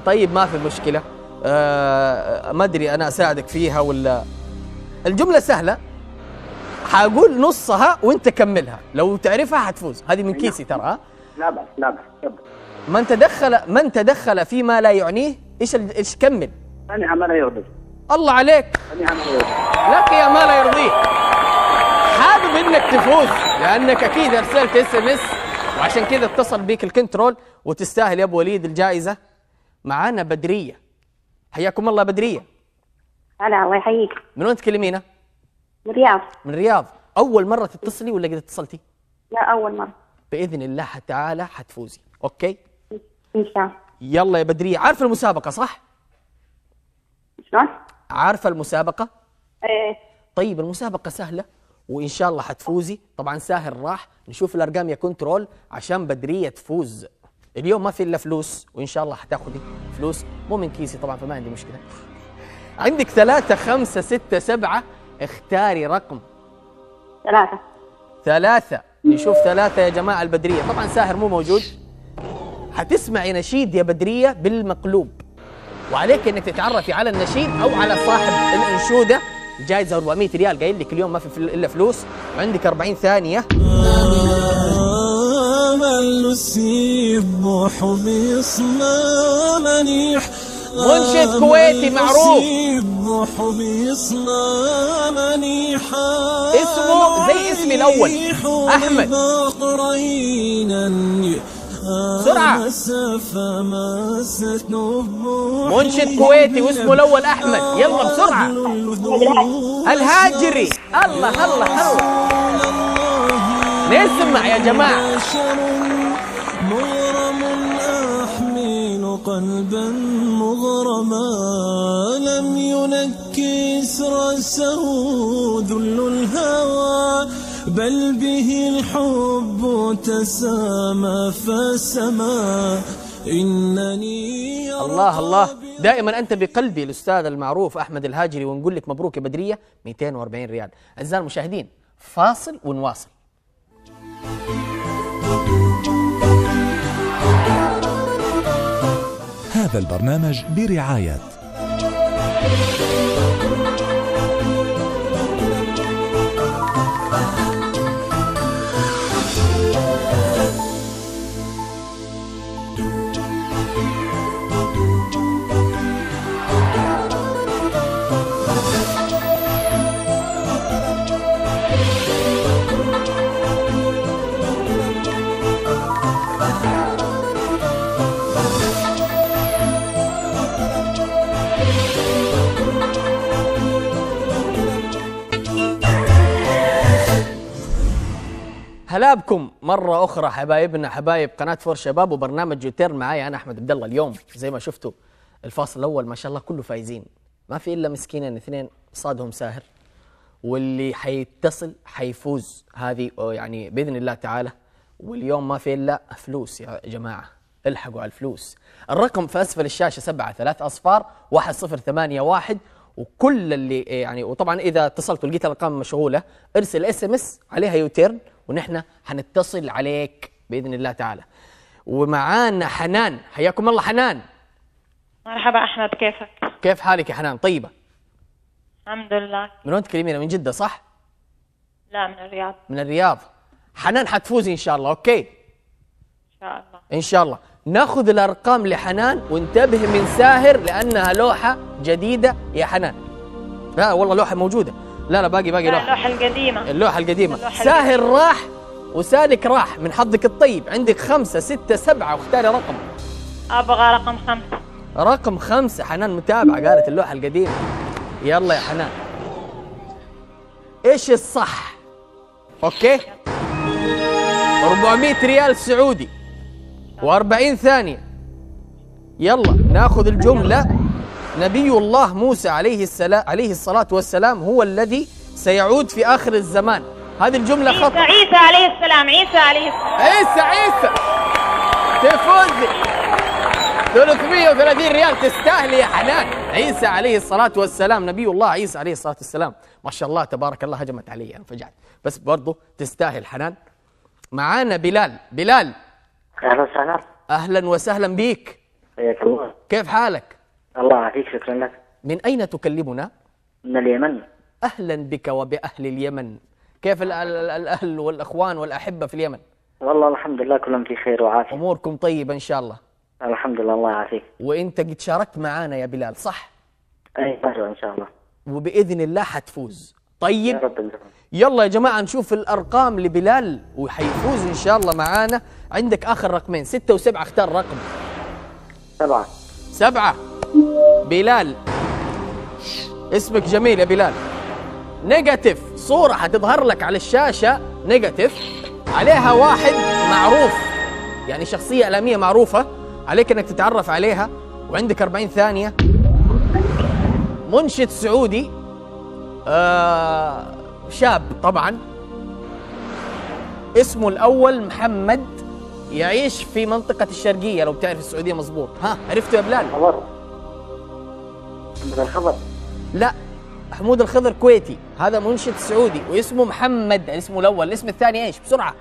طيب ما في مشكلة. آه ما أدري أنا أساعدك فيها ولا. الجملة سهلة. حاقول نصها وأنت كملها. لو تعرفها حتفوز. هذه من كيسي ترى ها؟ لا بأس لا بأس. من تدخل من تدخل فيما لا يعنيه إيش ال- إيش كمل؟ نال ما لا يرضيه. الله عليك. نال ما لا يرضيه. لك يا ما لا يرضيك انك تفوز لأنك أكيد أرسلت SMS وعشان كذا اتصل بيك ال control وتستاهل يا أبو وليد الجائزة معانا بدرية حياكم الله بدرية هلا الله يحييك من وين تكلمينا؟ من الرياض من الرياض أول مرة تتصلي ولا قد اتصلتي؟ لا أول مرة بإذن الله تعالى حتفوزي okay؟ إن شاء الله يلا يا بدرية عارفه المسابقة صح؟ شلون؟ عارفة المسابقة؟ إيه طيب المسابقة سهلة وإن شاء الله حتفوزي. طبعا ساهر راح نشوف الأرقام يا control عشان بدرية تفوز. اليوم ما في إلا فلوس وإن شاء الله حتاخذي فلوس. مو من كيسي طبعا فما عندي مشكلة. عندك ثلاثة خمسة ستة سبعة. اختاري رقم. ثلاثة. ثلاثة. نشوف ثلاثة يا جماعة البدرية. طبعا ساهر مو موجود. حتسمعي نشيد يا بدرية بالمقلوب. وعليك إنك تتعرفي على النشيد أو على صاحب الأنشودة. جايزة 400 ريال قايل لك اليوم ما في إلا فلوس وعندك 40 ثانية امل نسيب حميص ما منيح منشد كويتي معروف. اسمه زي اسمي الأول، أحمد. بسرعة. منشد كويتي واسمه الأول أحمد. يلا بسرعة. الهاجري. الله الله الله. نسمع يا جماعة؟ مغرم أحمل قلبا مغرما لم ينكس رأسه ذل الهوى. بل به الحب تسامى فسما. إنني الله الله. دائما أنت بقلبي الأستاذ المعروف أحمد الهاجري ونقول لك مبروك يا بدرية 240 ريال. أعزائي المشاهدين فاصل ونواصل. هذا البرنامج برعاية. هلا بكم مرة أخرى حبايبنا حبايب قناة فور شباب وبرنامج U-Turn معايا. أنا أحمد عبد الله اليوم زي ما شفتوا الفاصل الأول ما شاء الله كله فايزين. ما في إلا مسكينين اثنين صادهم ساهر. واللي حيتصل حيفوز. هذه يعني بإذن الله تعالى. واليوم ما في إلا فلوس يا جماعة. الحقوا على الفلوس. الرقم في أسفل الشاشة سبعة ثلاث أصفار واحد صفر ثمانية واحد. وكل اللي يعني وطبعا إذا اتصلت ولقيت الأرقام مشغولة ارسل SMS عليها U-Turn. ونحن حنتصل عليك بإذن الله تعالى. ومعانا حنان حياكم الله حنان. مرحبا أحمد كيفك؟ كيف حالك يا حنان؟ طيبة؟ الحمد لله. من وين تكلمينا من جدة صح؟ لا من الرياض. من الرياض. حنان حتفوزي إن شاء الله okay؟ إن شاء الله. إن شاء الله. نأخذ الأرقام لحنان وانتبه من ساهر لأنها لوحة جديدة يا حنان. لا والله لوحة موجودة. لا لا باقي باقي لوحة. اللوحة القديمة. اللوحة القديمة. ساهر راح وسالك راح. من حظك الطيب عندك خمسة ستة سبعة واختاري رقم. أبغى رقم خمسة. رقم خمسة. حنان متابعة قالت اللوحة القديمة. يلا يا حنان. إيش الصح؟ أوكي. 400 ريال سعودي. و40 ثانية. يلا ناخذ الجملة. نبي الله موسى عليه السلام عليه الصلاة والسلام هو الذي سيعود في آخر الزمان. هذه الجملة عيسى خطأ عيسى عليه السلام عيسى عليه السلام. عيسى عيسى. تفوزي 330 ريال تستاهلي يا حنان. عيسى عليه الصلاة والسلام نبي الله عيسى عليه الصلاة والسلام. ما شاء الله تبارك الله هجمت علي انفجعت بس برضو تستاهل حنان. معانا بلال. بلال. أهلا وسهلا. أهلا وسهلا بيك. حياك الله. كيف حالك؟ الله يعافيك شكرا لك. من أين تكلمنا؟ من اليمن. أهلا بك وبأهل اليمن. كيف ال- ال- الأهل والأخوان والأحبة في اليمن؟ والله الحمد لله كلهم في خير وعافية. أموركم طيبة إن شاء الله. الحمد لله الله يعافيك. وإنت قد شاركت معانا يا بلال صح؟ أي مرة إن شاء الله. وبإذن الله حتفوز. طيب. يا رب إن. يلا يا جماعة نشوف الأرقام لبلال وحيفوز إن شاء الله معانا. عندك آخر رقمين ستة وسبعة اختار رقم. سبعة. سبعة. بلال. اسمك جميل يا بلال. negative. صورة حتظهر لك على الشاشة. negative. عليها واحد معروف. يعني شخصية إعلامية معروفة. عليك إنك تتعرف عليها. وعندك 40 ثانية. منشد سعودي. آه شاب طبعا. اسمه الأول محمد. يعيش في منطقة الشرقية. لو بتعرف السعودية مظبوط. ها عرفته يا بلال؟ من الخبر لا محمود الخضر كويتي. هذا منشد سعودي واسمه محمد. اسمه الأول الاسم الثاني إيش؟ بسرعة.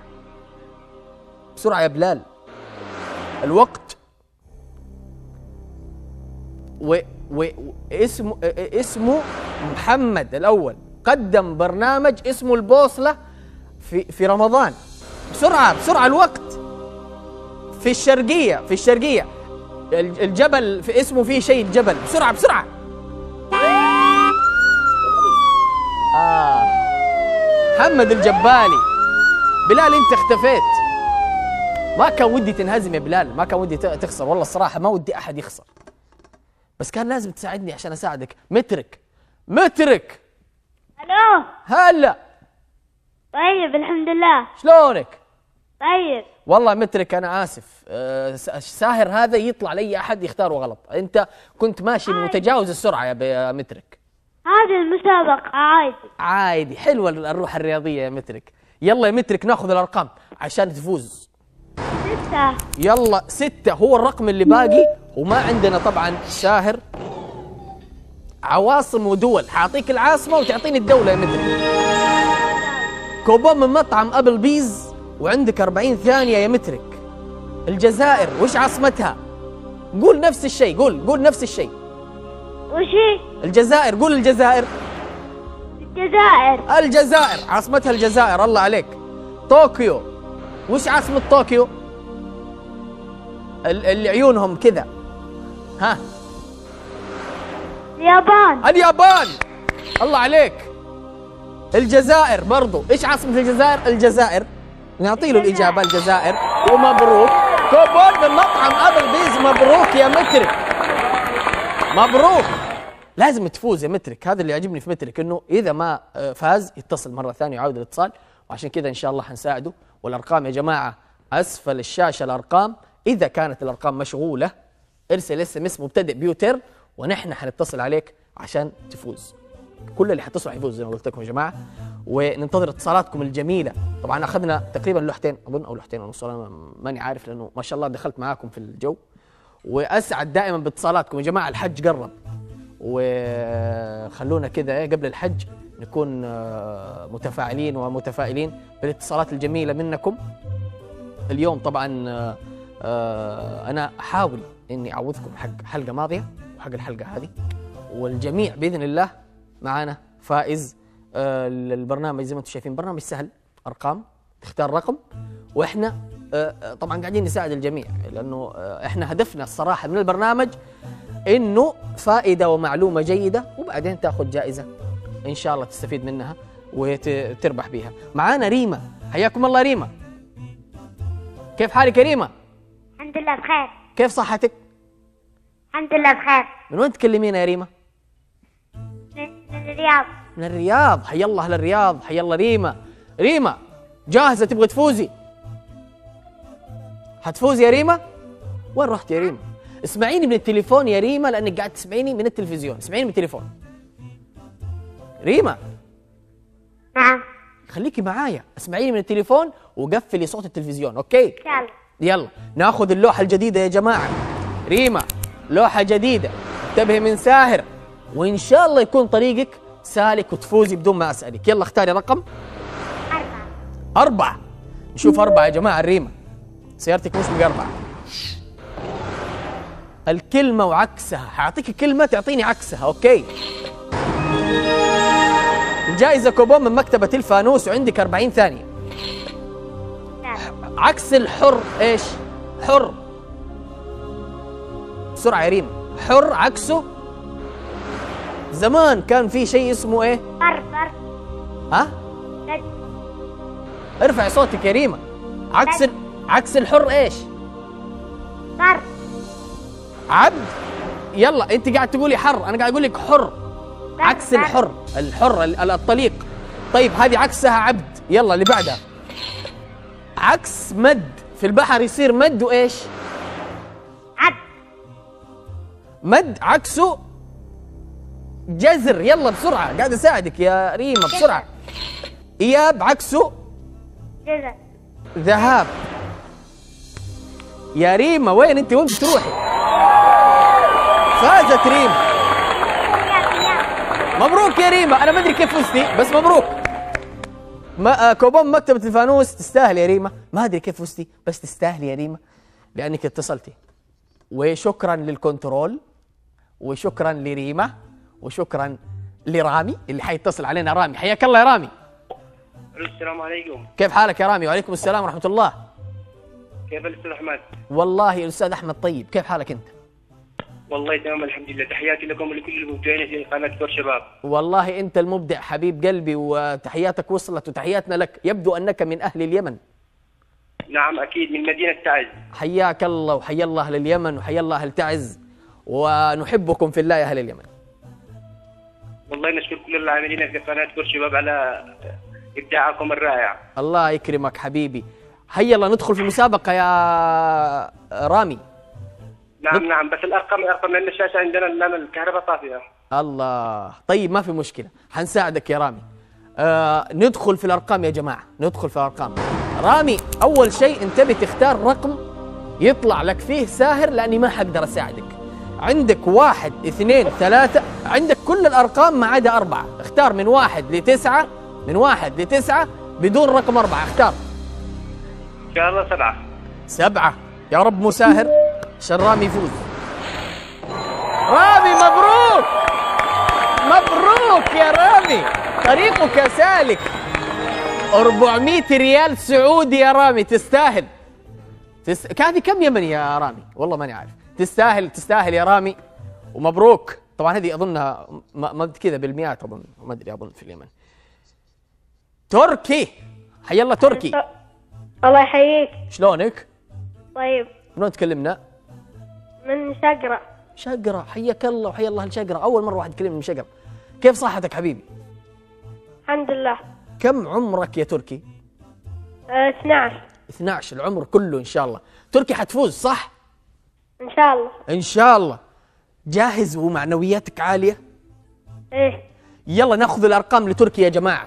بسرعة يا بلال. الوقت. و و اسمه اسمه محمد الأول. قدم برنامج اسمه البوصلة في في رمضان. بسرعة بسرعة الوقت. في الشرقية في الشرقية. الج- الجبل في اسمه فيه شيء الجبل. بسرعة بسرعة. آه. محمد الجبالي بلال أنت اختفيت. ما كان ودي تنهزم يا بلال ما كان ودي تخسر. والله الصراحة ما ودي أحد يخسر. بس كان لازم تساعدني عشان أساعدك. مترك. مترك. ألو؟ هلا. طيب الحمد لله. شلونك؟ طيب. والله مترك أنا آسف. آه، س- ساهر هذا يطلع لي أحد يختاره غلط. أنت كنت ماشي متجاوز السرعة يا ب- يا مترك. هذا المسابقة عادي. عادي حلوة الروح الرياضية يا مترك. يلا يا مترك ناخذ الأرقام عشان تفوز. ستة. يلا ستة هو الرقم اللي باقي. وما عندنا طبعا ساهر عواصم ودول. حاعطيك العاصمة وتعطيني الدولة يا مترك. كوبون من مطعم أبل بيز وعندك 40 ثانية يا مترك. الجزائر وش عاصمتها؟ قول نفس الشيء قول قول نفس الشيء. وشي الجزائر قول الجزائر. الجزائر. الجزائر عاصمتها الجزائر الله عليك. طوكيو. وش عاصمة طوكيو؟ ال- اللي عيونهم كذا. ها؟ اليابان. اليابان. الله عليك. الجزائر برضو. إيش عاصمة الجزائر؟ الجزائر. نعطي له الإجابة الجزائر. ومبروك. كوبون من مطعم Applebee's. مبروك يا مترك مبروك. لازم تفوز يا مترك. هذا اللي يعجبني في مترك إنه إذا ما آه، فاز يتصل مرة ثانية ويعاود الاتصال. وعشان كذا إن شاء الله حنساعده. والأرقام يا جماعة أسفل الشاشة الأرقام. إذا كانت الأرقام مشغولة ارسل SMS مبتدئ ب U-Turn ونحن حنتصل عليك عشان تفوز. كل اللي حتصلوا حيفوز زي ما قلت لكم يا جماعة. وننتظر اتصالاتكم الجميلة. طبعا أخذنا تقريبا لوحتين أظن أو لوحتين ونص أنا ماني عارف لأنه ما شاء الله دخلت معاكم في الجو. وأسعد دائما باتصالاتكم يا جماعة. الحج قرب. وخلونا كذا إيه قبل الحج نكون آه، متفاعلين ومتفائلين بالاتصالات الجميلة منكم. اليوم طبعا آه، آه، أنا أحاول إني أعوضكم حق حلقة ماضية وحق الحلقة هذه. والجميع بإذن الله معانا فائز البرنامج زي ما أنتم شايفين برنامج سهل أرقام تختار رقم. وإحنا طبعا قاعدين نساعد الجميع لأنه إحنا هدفنا الصراحة من البرنامج إنه فائدة ومعلومة جيدة وبعدين تأخذ جائزة. إن شاء الله تستفيد منها وتربح بيها. معانا ريما. حياكم الله ريما. كيف حالك يا ريما؟ الحمد لله بخير. كيف صحتك؟ الحمد لله بخير. من وين تكلمينا يا ريما؟ من, الرياض. من الرياض. حي الله أهل الرياض حي الله ريما. ريما جاهزة؟ تبغى تفوزي؟ حتفوزي يا ريما؟ وين رحت يا ريما؟ اسمعيني من التليفون يا ريما لأنك قاعد تسمعيني من التلفزيون. اسمعيني من التليفون. ريما. نعم. خليكي معايا. اسمعيني من التليفون وقفلي صوت التلفزيون أوكي؟ الله يلا. ناخذ اللوحة الجديدة يا جماعة. ريما لوحة جديدة. انتبهي من ساهر. وإن شاء الله يكون طريقك سالك وتفوزي بدون ما أسألك. يلا اختاري رقم. أربعة. أربعة. نشوف أربعة يا جماعة. يا ريما سيارتك مش مقربعة. الكلمة وعكسها. حأعطيك كلمة تعطيني عكسها okay؟ الجائزة كوبون من مكتبة الفانوس وعندك 40 ثانية. نعم. عكس الحر إيش؟ حر. بسرعة يا ريما حر عكسه؟ زمان كان في شيء اسمه إيه؟ فرد فرد ها؟ ند ارفع صوتك يا ريما عكس ال... عكس الحر إيش؟ فرد عبد. يلا انت قاعد تقولي حر أنا قاعد أقول لك حر. عكس الحر الحر ال- الطليق. طيب هذه عكسها عبد. يلا اللي بعدها. عكس مد. في البحر يصير مد وإيش؟ عبد. مد عكسه جزر يلا بسرعة. قاعد أساعدك يا ريما بسرعة. إياب عكسه جزر ذهاب. يا ريما وين أنت؟ وين بتروحي؟ فازت ريما مبروك يا ريما. أنا ما أدري كيف فزتي بس مبروك. ما آه، كوبون مكتبة الفانوس تستاهل يا ريما. ما أدري كيف فزتي بس تستاهل يا ريما. لأنك اتصلتي. وشكرا لل control وشكرا لريما وشكرا لرامي اللي حيتصل علينا. رامي حياك الله يا رامي. السلام عليكم. كيف حالك يا رامي؟ وعليكم السلام ورحمة الله. كيف الأستاذ أحمد؟ والله الأستاذ أحمد طيب. كيف حالك أنت؟ والله تمام الحمد لله. تحياتي لكم ولكل المبدعين في قناة فور شباب. والله أنت المبدع حبيب قلبي وتحياتك وصلت وتحياتنا لك. يبدو أنك من أهل اليمن. نعم أكيد من مدينة تعز. حياك الله وحيا الله أهل اليمن وحيا الله أهل تعز. ونحبكم في الله يا أهل اليمن. والله نشكر كل العاملين في قناة كور شباب على إبداعكم الرائع. الله يكرمك حبيبي. هيا الله ندخل في المسابقة يا رامي. نعم نعم بس الارقام الأرقام لأن الشاشة عندنا لأن الكهرباء طافية. الله. طيب ما في مشكلة. حنساعدك يا رامي. آه ندخل في الأرقام يا جماعة. ندخل في الأرقام. رامي أول شيء انتبه تختار رقم يطلع لك فيه ساهر لأني ما حقدر أساعدك. عندك واحد اثنين ثلاثة. عندك كل الأرقام ما عدا أربعة. اختار من واحد لتسعة من واحد لتسعة بدون رقم أربعة. اختار. إن شاء الله سبعة. سبعة. يا رب مساهر عشان رامي يفوز. رامي مبروك! مبروك يا رامي! طريقك سالك. 400 ريال سعودي يا رامي تستاهل. تس... هذه كم يمن يا رامي؟ والله ماني عارف. تستاهل تستاهل يا رامي. ومبروك. طبعا هذه اظنها ما ما كذا بالمئات أظن. ما أدري أظن في اليمن. تركي! حي الله تركي. الله يحييك. شلونك؟ طيب. من وين تكلمنا؟ من شقرة. شقرة. حياك الله وحيا الله الشقرة أول مرة واحد يكلمني من شقرة كيف صحتك حبيبي؟ الحمد لله. كم عمرك يا تركي؟ آه، 12 12 العمر كله إن شاء الله. تركي حتفوز صح؟ إن شاء الله. إن شاء الله. جاهز ومعنوياتك عالية؟ إيه. يلا ناخذ الأرقام لتركي يا جماعة.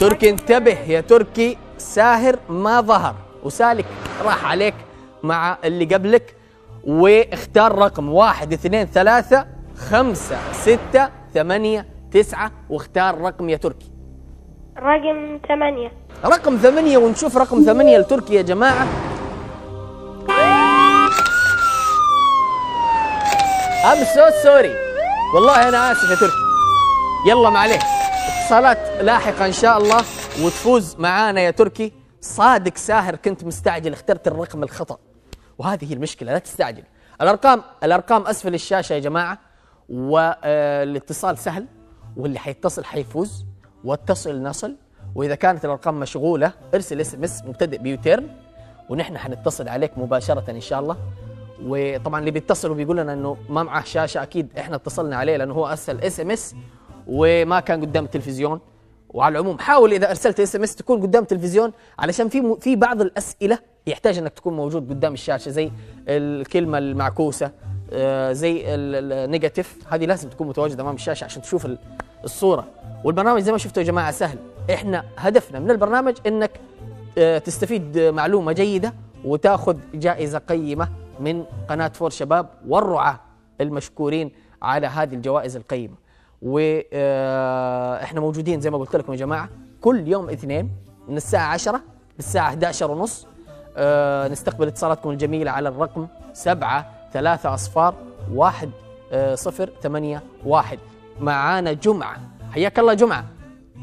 تركي انتبه يا تركي. ساهر ما ظهر. وسالك راح عليك مع اللي قبلك. واختار رقم واحد اثنين ثلاثة خمسة ستة ثمانية تسعة واختار رقم يا تركي. رقم 8 رقم ثمانية ونشوف رقم ثمانية لتركي يا جماعة. I'm so sorry. والله أنا آسف يا تركي. يلا معليه اتصالات لاحقة إن شاء الله وتفوز معانا يا تركي. صادق ساهر كنت مستعجل اخترت الرقم الخطأ. وهذه هي المشكلة لا تستعجل. الارقام الأرقام أسفل الشاشة يا جماعة والاتصال سهل واللي حيتصل حيفوز واتصل نصل وإذا كانت الأرقام مشغولة ارسل SMS مبتدئ ب U-Turn ونحن حنتصل عليك مباشرة إن شاء الله. وطبعا اللي بيتصل وبيقول لنا إنه ما معه شاشة أكيد إحنا اتصلنا عليه لأنه هو أرسل SMS وما كان قدام التلفزيون. وعلى العموم حاول إذا أرسلت SMS تكون قدام التلفزيون علشان في في بعض الأسئلة يحتاج إنك تكون موجود قدام الشاشة زي الكلمة المعكوسة آه، زي ال- ال negative هذه لازم تكون متواجدة أمام الشاشة عشان تشوف ال- الصورة. والبرنامج زي ما شفتوا يا جماعة سهل. إحنا هدفنا من البرنامج إنك آه، تستفيد معلومة جيدة وتاخذ جائزة قيمة من قناة فور شباب والرعاة المشكورين على هذه الجوائز القيمة. وإحنا موجودين زي ما قلت لكم يا جماعة. كل يوم اثنين من الساعة 10 للساعه 11 ونص آه، نستقبل اتصالاتكم الجميلة على الرقم 7 3 أصفار 1 0 8 1 معانا جمعة. حياك الله جمعة.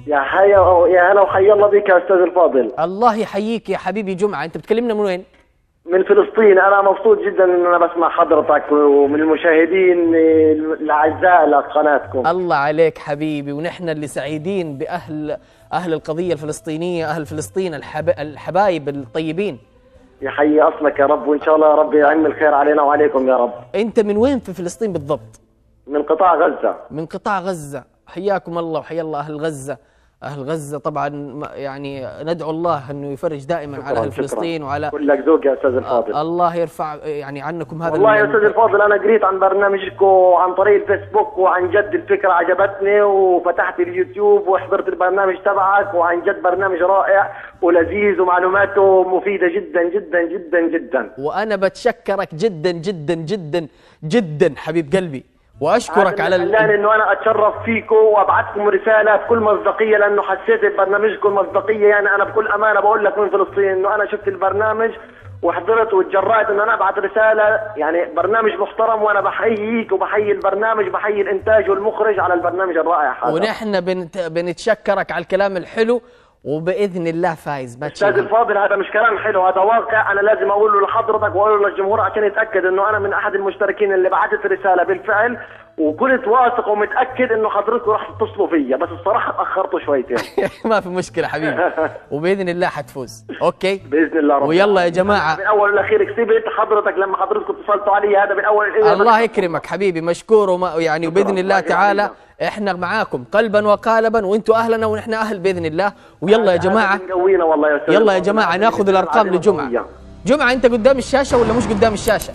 يا حيا يا هلا وحيا الله بك يا أستاذ الفاضل. الله يحييك يا حبيبي جمعة. أنت بتكلمنا من وين؟ من فلسطين. أنا مبسوط جدا إن أنا بسمع حضرتك ومن المشاهدين الأعزاء لقناتكم الله عليك حبيبي. ونحن اللي سعيدين بأهل أهل القضية الفلسطينية أهل فلسطين الحب... الحبايب الطيبين. يحيي أصلك يا رب وإن شاء الله يا رب يعم الخير علينا وعليكم يا رب. أنت من وين في فلسطين بالضبط؟ من قطاع غزة. من قطاع غزة. حياكم الله وحيا الله أهل غزة. أهل غزة طبعا يعني ندعو الله إنه يفرج دائما على أهل شكراً. فلسطين وعلى كلك ذوق يا أستاذ الفاضل. الله يرفع يعني عنكم هذا والله يا أستاذ الفاضل أنا قريت عن برنامجكم عن طريق الفيسبوك وعن جد الفكرة عجبتني وفتحت اليوتيوب وحضرت البرنامج تبعك وعن جد برنامج رائع ولذيذ ومعلوماته مفيدة جدا جدا جدا جدا. وأنا بتشكرك جدا جدا جدا جدا حبيب قلبي. وأشكرك على ال... إنه أنا أتشرف فيكم وابعثكم رسالة بكل مصداقية لأنه حسيت ببرنامجكم مصداقية. يعني أنا بكل أمانة بقول لك من فلسطين إنه أنا شفت البرنامج وحضرت وتجرأت إنه أنا أبعث رسالة. يعني برنامج محترم وأنا بحييك وبحيي البرنامج بحيي الإنتاج والمخرج على البرنامج الرائع هذا. ونحن بنت... بنتشكرك على الكلام الحلو وبإذن الله فايز. ما أستاذ. الفاضل هذا مش كلام حلو هذا واقع. أنا لازم اقوله لحضرتك واقوله للجمهور عشان يتأكد إنه أنا من أحد المشتركين اللي بعثت رسالة بالفعل. وكنت واثق ومتأكد إنه حضرتكم راح تتصلوا فيا بس الصراحة تأخرتوا شويتين. ما في مشكلة حبيبي. وبإذن الله حتفوز. أوكي؟ بإذن الله رب ويلا يا. جماعة. من أول والاخير كسبت حضرتك لما حضرتكم اتصلتوا علي. هذا من أول. الله يكرمك حبيبي. مشكور وما يعني وباذن الله تعالى إحنا معاكم قلبا وقالبا وأنتم أهلنا ونحن أهل بإذن الله. ويلا يا جماعة. والله يا يلا يا. جماعة ناخذ الأرقام لجمعة. جمعة أنت قدام الشاشة ولا مش قدام الشاشة؟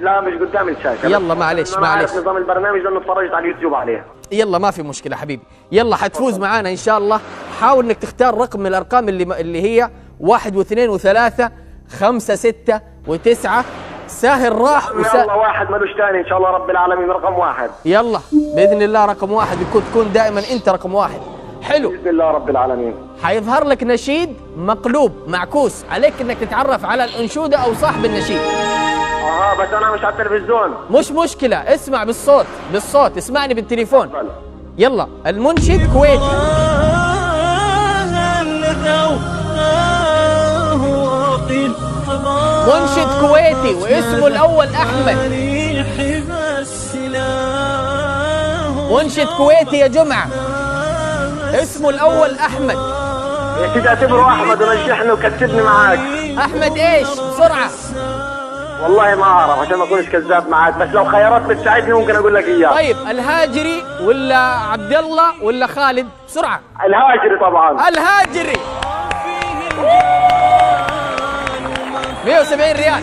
لا مش قدام الشاشة. يلا معلش، معلش. نظام البرنامج لأنه اتفرجت على اليوتيوب عليه. يلا ما في مشكلة حبيبي. يلا حتفوز معانا إن شاء الله. حاول إنك تختار رقم من الأرقام اللي اللي هي واحد واثنين وثلاثة خمسة ستة وتسعة. ساهر راح وسا... يلا واحد ملوش ثاني إن شاء الله رب العالمين رقم واحد. يلا بإذن الله رقم واحد يكون تكون دائما أنت رقم واحد. حلو. بإذن الله رب العالمين. حيظهر لك نشيد مقلوب معكوس. عليك إنك تتعرف على الأنشودة أو صاحب النشيد. أها بس أنا مش على التلفزيون. مش مشكلة. اسمع بالصوت بالصوت. اسمعني بالتليفون. يلا المنشد كويتي منشد كويتي واسمه الأول أحمد. منشد كويتي يا جمعة. اسمه الأول أحمد. يا سيدي اعتبره أحمد ونجحني وكتبني معاك. أحمد إيش؟ بسرعة. والله ما أعرف عشان ما أكونش كذاب معاك بس لو خيارات بتساعدني ممكن أقول لك إياه. طيب الهاجري ولا عبد الله ولا خالد؟ بسرعة. الهاجري طبعا. الهاجري. 170 ريال.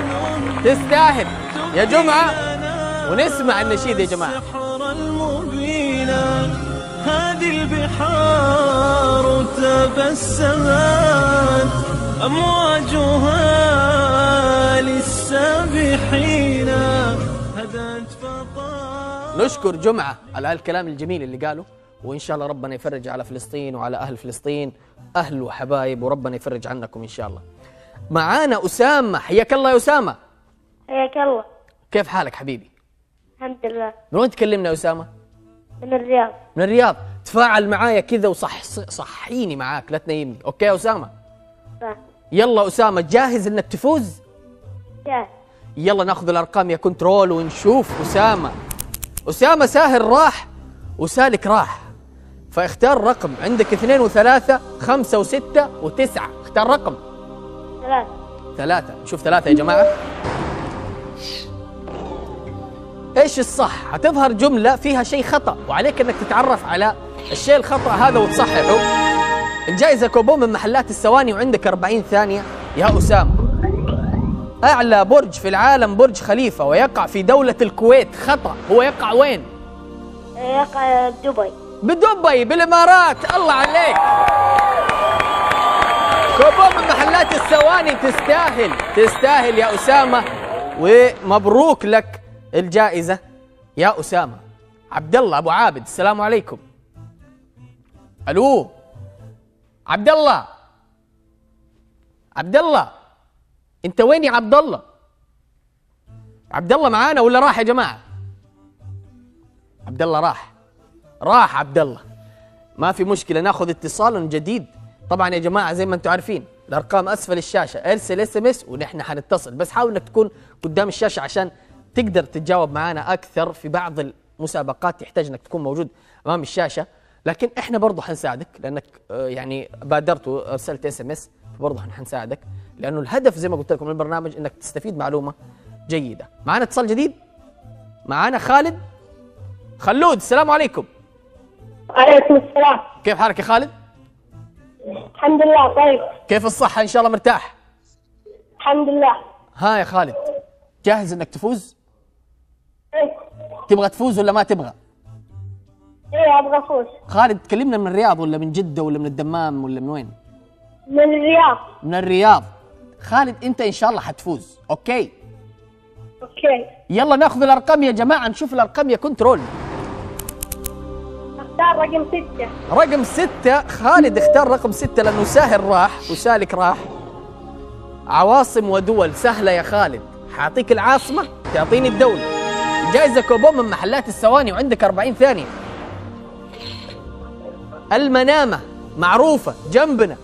تستاهل. يا جمعة ونسمع النشيد يا جماعة. هذه البحار تبسمت أمواجها للسابحين. هدت نشكر جمعة على هالكلام الجميل اللي قاله وإن شاء الله ربنا يفرج على فلسطين وعلى أهل فلسطين أهل وحبايب وربنا يفرج عنكم إن شاء الله. معانا أسامة حياك الله يا أسامة. حياك الله. كيف حالك حبيبي؟ الحمد لله. من وين تكلمنا يا أسامة؟ من الرياض. من الرياض. تفاعل معايا كذا وصح صحيني معاك لا تنيمني okay يا أسامة؟ صح. يلا أسامة جاهز إنك تفوز؟ جاهز. يلا ناخذ الأرقام يا control ونشوف. أسامة. أسامة ساهر راح وسالك راح. فاختار رقم. عندك اثنين وثلاثة خمسة وستة وتسعة. اختار رقم. ثلاثة. ثلاثة. نشوف ثلاثة يا جماعة. إيش الصح؟ هتظهر جملة فيها شيء خطأ وعليك إنك تتعرف على الشيء الخطأ هذا وتصححه. الجائزة كوبون من محلات الثواني وعندك 40 ثانية. يا أسامة. أعلى برج في العالم برج خليفة ويقع في دولة الكويت. خطأ. هو يقع وين؟ يقع دبي. بدبي بالإمارات. الله عليك. كوبون من محلات الثواني تستاهل. تستاهل يا أسامة ومبروك لك الجائزة. يا أسامة. عبد الله أبو عابد السلام عليكم. ألو. عبد الله عبد الله أنت وين يا عبد الله؟ عبد الله معانا ولا راح يا جماعة؟ عبد الله راح. راح عبد الله ما في مشكلة ناخذ اتصال جديد. طبعا يا جماعة زي ما أنتم عارفين الأرقام أسفل الشاشة. أرسل SMS ونحن حنتصل. بس حاول إنك تكون قدام الشاشة عشان تقدر تتجاوب معنا أكثر في بعض المسابقات يحتاج إنك تكون موجود أمام الشاشة. لكن إحنا برضه حنساعدك لأنك آه، يعني بادرت وارسلت SMS فبرضه إحنا حنساعدك. لأنه الهدف زي ما قلت لكم من البرنامج إنك تستفيد معلومة جيدة. معنا اتصال جديد؟ معنا خالد؟ خلود السلام عليكم. عليكم السلام. كيف حالك يا خالد؟ الحمد لله طيب كيف الصحة؟ إن شاء الله مرتاح؟ الحمد لله. ها يا خالد جاهز إنك تفوز؟ إيه تبغى تفوز ولا ما تبغى؟ إيه أبغى أفوز. خالد تكلمنا من الرياض ولا من جدة ولا من الدمام ولا من وين؟ من الرياض. من الرياض. خالد أنت إن شاء الله حتفوز أوكي؟ okay. يلا ناخذ الأرقام يا جماعة نشوف الأرقام يا control. أختار رقم ستة. رقم ستة خالد اختار رقم ستة لأنه ساهر راح وسالك راح. عواصم ودول سهلة يا خالد. حاعطيك العاصمة تعطيني الدولة. جائزة كوبون من محلات الثواني وعندك 40 ثانية. المنامة معروفة جنبنا.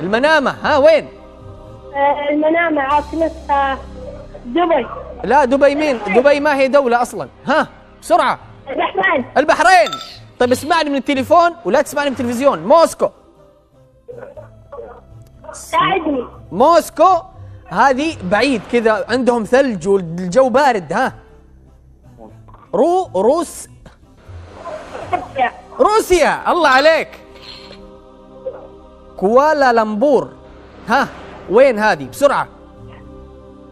المنامة ها وين؟ آه، المنامة عاصمتها دبي. لا دبي مين؟ دبي ما هي دولة أصلا. ها بسرعة. الرحمن البحرين. طيب اسمعني من التليفون ولا تسمعني من التلفزيون. موسكو. ساعدني. موسكو. هذه بعيد كذا عندهم ثلج والجو بارد ها؟ رو روس. روسيا روسيا الله عليك. كوالالمبور. ها وين هذه؟ بسرعة.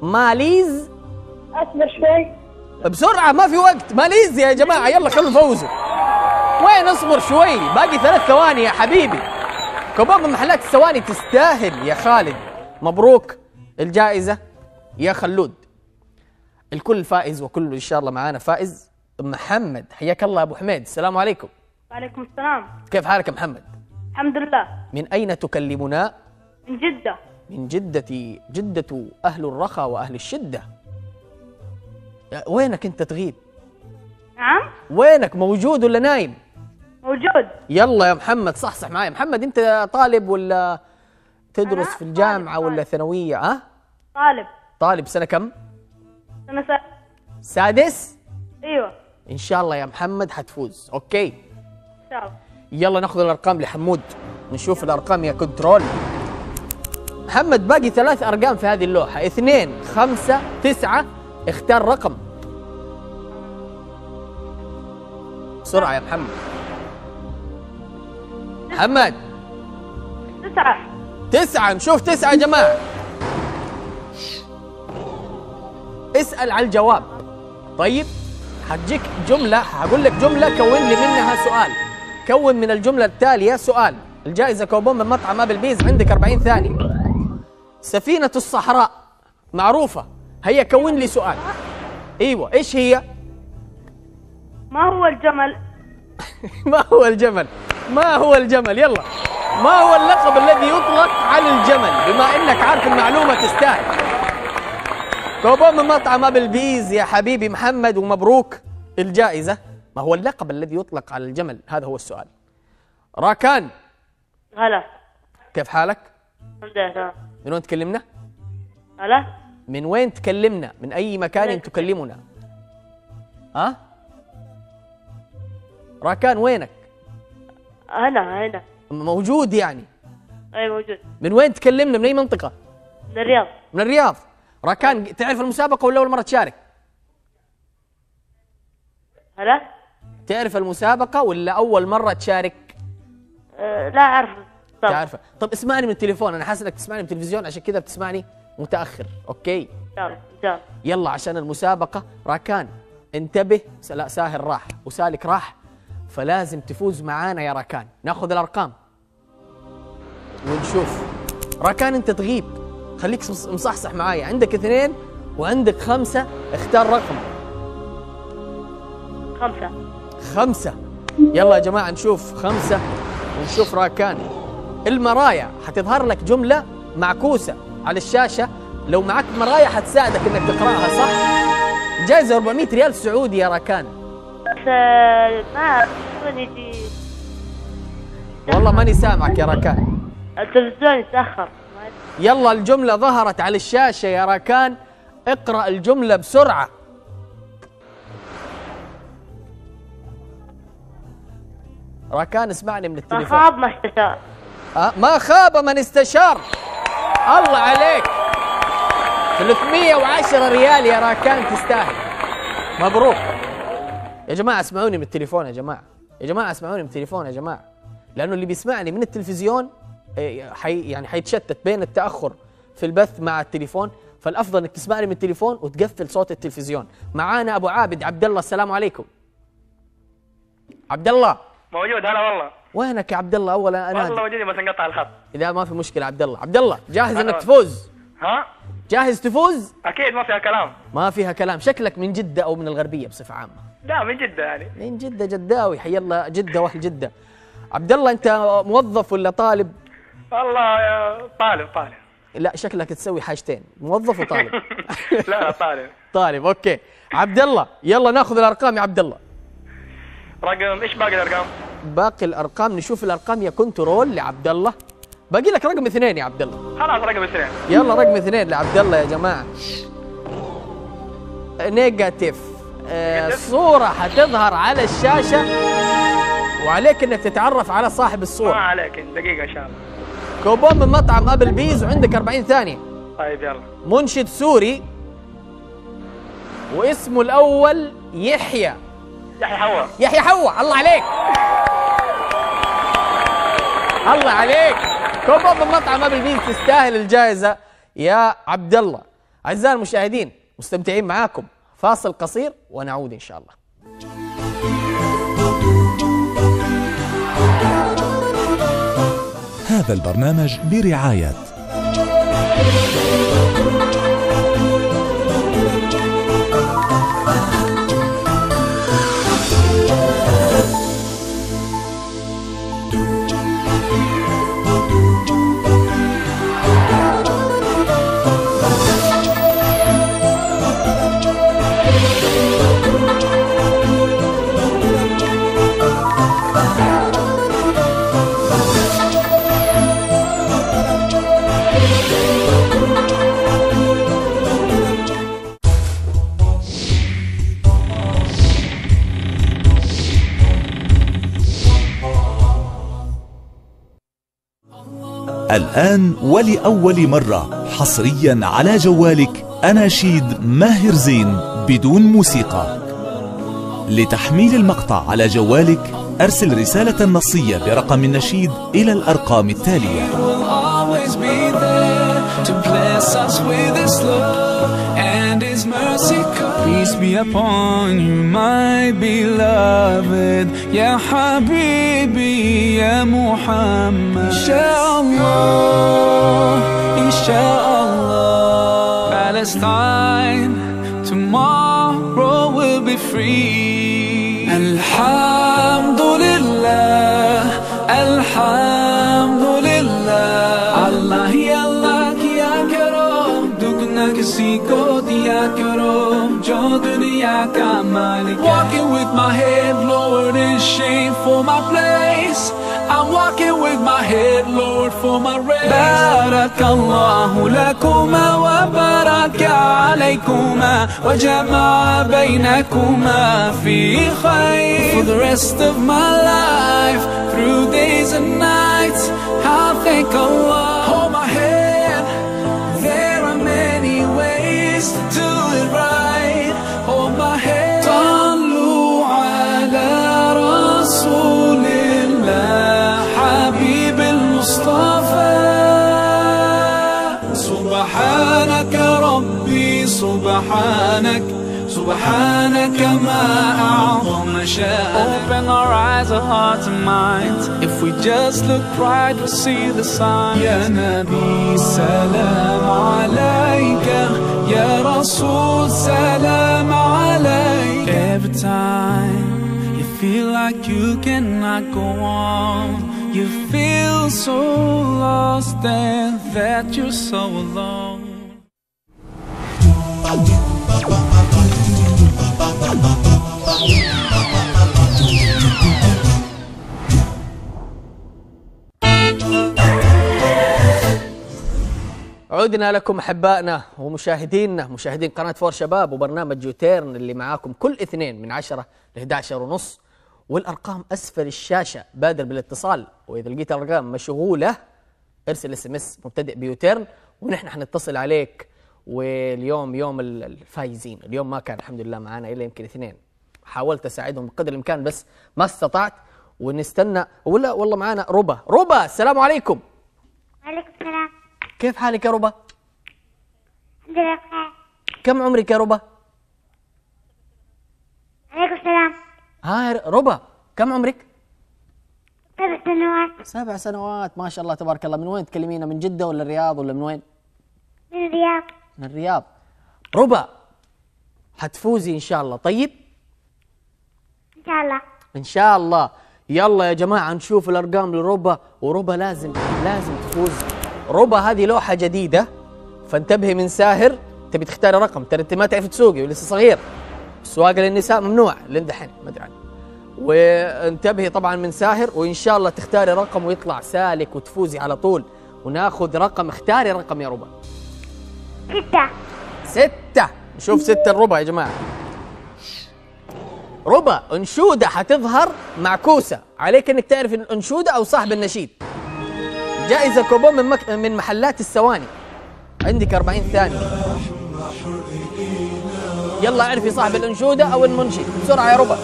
ماليز. اصبر شوي. بسرعة ما في وقت. ماليزيا يا جماعة يلا خلوا نفوزوا وين اصبر شوي؟ باقي ثلاث ثواني يا حبيبي. من محلات الثواني تستاهل يا خالد. مبروك. الجائزة يا خلود. الكل فائز وكل إن شاء الله معانا. فائز محمد. حياك الله أبو حميد. السلام عليكم. وعليكم السلام. كيف حالك محمد؟ الحمد لله. من أين تكلمنا؟ من جدة. من جدة. جدة أهل الرخاء وأهل الشدة. وينك أنت تغيب؟ نعم. وينك؟ موجود ولا نايم؟ موجود. يلا يا محمد صحصح معايا. محمد أنت طالب ولا تدرس في الجامعة ولا ثانوية ها؟ طالب. طالب سنة كم؟ سنة س... سادس؟ أيوه. إن شاء الله يا محمد حتفوز okay؟ إن شاء الله. يلا ناخذ الأرقام لحمود نشوف الأرقام يا control. محمد باقي ثلاث أرقام في هذه اللوحة. اثنين خمسة تسعة. اختار رقم. بسرعة يا محمد. محمد. تسعة. تسعة نشوف تسعة يا جماعة. اسأل على الجواب. طيب حتجيك جملة هقول لك جملة كون لي منها سؤال. كون من الجملة التالية سؤال. الجائزة كوبون من مطعم Applebee's عندك 40 ثانية. سفينة الصحراء معروفة. هيا كون لي سؤال. إيوه إيش هي؟ ما هو الجمل؟ ما هو الجمل؟ ما هو الجمل؟ يلا. ما هو اللقب الذي يطلق على الجمل؟ بما إنك عارف المعلومة تستاهل. كوبون من مطعم Applebee's يا حبيبي محمد ومبروك الجائزة. ما هو اللقب الذي يطلق على الجمل؟ هذا هو السؤال. راكان. هلا. كيف حالك؟ الحمد لله تمام. من وين تكلمنا؟ هلا. من وين تكلمنا؟ من أي مكان تكلمنا؟ ها؟ راكان وينك؟ هنا هنا موجود يعني. أي موجود. من وين تكلمنا؟ من أي منطقة؟ من الرياض. من الرياض. راكان تعرف المسابقة ولا أول مرة تشارك؟ هلا؟ تعرف المسابقة ولا أول مرة تشارك؟ أه لا أعرف. طب. تعرفها. طب اسمعني من التليفون أنا حاسس إنك تسمعني من التلفزيون عشان كذا بتسمعني متأخر. أوكي؟ الله يلا عشان المسابقة. راكان انتبه. لا ساهر راح. وسالك راح. فلازم تفوز معانا يا راكان ناخذ الأرقام. ونشوف. راكان أنت تغيب. خليك مص- مصحصح معايا. عندك اثنين وعندك خمسة. اختار رقم. خمسة. خمسة. يلا يا جماعة نشوف خمسة. ونشوف راكان المرايا حتظهر لك جملة معكوسة على الشاشة. لو معك مرايا حتساعدك إنك تقرأها صح؟ جائزة 400 ريال سعودي يا راكان ما التلفزيون يجي. والله ماني سامعك يا راكان التلفزيون يتأخر. يلا الجملة ظهرت على الشاشة يا راكان اقرأ الجملة بسرعة. راكان اسمعني من ما التليفون خاب ما استشار. أه ما خاب من استشار. الله عليك. 310 ريال يا راكان تستاهل. مبروك. يا جماعة اسمعوني من التليفون يا جماعة. يا جماعة اسمعوني من التليفون يا جماعة. لأنه اللي بيسمعني من التلفزيون إيه، حي يعني حيتشتت بين التأخر في البث مع التليفون. فالأفضل إنك تسمعني من التليفون وتقفل صوت التلفزيون. معانا أبو عابد عبد الله السلام عليكم. عبد الله موجود هلا والله. وينك يا عبد الله أولا أنا والله موجودين بس انقطع الخط. لا ما في مشكلة عبد الله عبد الله جاهز إنك. تفوز؟ ها؟ جاهز تفوز؟ أكيد ما فيها كلام. ما فيها كلام. شكلك من جدة أو من الغربية بصفة عامة. لا من جدة يعني. من جدة جداوي. حي الله جدة وأهل جدة. عبد الله أنت موظف ولا طالب؟ والله يا طالب طالب. لا شكلك تسوي حاجتين. موظف وطالب. لا لا طالب. طالب okay. عبد الله يلا نأخذ الأرقام يا عبد الله. رقم إيش باقي الأرقام؟ باقي الأرقام نشوف الأرقام. يا control لعبد الله. باقي لك رقم اثنين يا عبد الله. خلاص رقم اثنين. يلا رقم اثنين لعبد الله يا جماعة. negative صورة حتظهر على الشاشة. وعليك إنك تتعرف على صاحب ما الصورة عليك دقيقة إن شاء الله. كوبون من مطعم Applebee's وعندك 40 ثانية. طيب يلا. منشد سوري. واسمه الأول يحيى. يحيى حوا يحيى حوا الله عليك. الله عليك. كوبون من مطعم أبل بيز تستاهل الجائزة. يا عبد الله أعزائي المشاهدين مستمتعين معاكم. فاصل قصير ونعود إن شاء الله. هذا البرنامج برعاية. الآن ولأول مرة حصريا على جوالك أناشيد ماهر زين بدون موسيقى. لتحميل المقطع على جوالك أرسل رسالة نصية برقم النشيد إلى الأرقام التالية. be upon you, my beloved ya habibi, ya Muhammad. Inshallah, inshallah, Palestine tomorrow will be free Alhamdulillah, alhamdulillah. किसी को दिया करो जो दुनिया का मालिक है Walking with my head lowered in shame for my place I'm walking with my head lowered for my race بارك الله لكما وبارك عليكما وجمع بينكما في خير For the rest of my life Through days and nights I'll thank Allah سبحانك سبحانك ما أعظم شأنك Open our eyes, our hearts and minds If we just look right, we'll see the signs يا نبي سلام عليك يا رسول سلام عليك Every time you feel like you cannot go on You feel so lost and that you're so alone عدنا لكم أحبائنا ومشاهدينا مشاهدين قناة فور شباب وبرنامج U-Turn اللي معاكم كل اثنين من 10 ل 11 ونص. والأرقام أسفل الشاشة بادر بالاتصال وإذا لقيت الأرقام مشغولة ارسل SMS مبتدئ ب U-Turn ونحن حنتصل عليك واليوم يوم ال- الفايزين. اليوم ما كان الحمد لله معانا إلا يمكن اثنين. حاولت أساعدهم بقدر الإمكان بس ما استطعت ونستنى. ولا والله معانا ربا ربا السلام عليكم. وعليكم السلام. كيف حالك يا ربا الحمد لله بخير. كم عمرك يا ربا عليكم السلام. ها يا ربا كم عمرك؟ سبع سنوات. سبع سنوات. ما شاء الله تبارك الله. من وين تكلمينا؟ من جدة ولا الرياض ولا من وين؟ من الرياض. من الرياض. ربا حتفوزي إن شاء الله. طيب؟ إن شاء الله. إن شاء الله. يلا يا جماعة نشوف الأرقام لربا وربا لازم لازم تفوز. ربا هذه لوحة جديدة. فانتبهي من ساهر. تبي تختاري رقم ترى أنت ما تعرفي تسوقي ولسه صغير. السواقه للنساء ممنوع. لين دحين ما أدري عنه. وانتبهي طبعا من ساهر وإن شاء الله تختاري رقم ويطلع سالك وتفوزي على طول. وناخذ رقم اختاري رقم يا ربا ستة. ستة. نشوف ستة الربع يا جماعة. ربع. أنشودة حتظهر معكوسة. عليك إنك تعرف الأنشودة أو صاحب النشيد. جائزة كوبون من, مك... من محلات الثواني عندك 40 ثانية. يلا اعرفي صاحب الأنشودة أو المنشد. بسرعة يا ربع.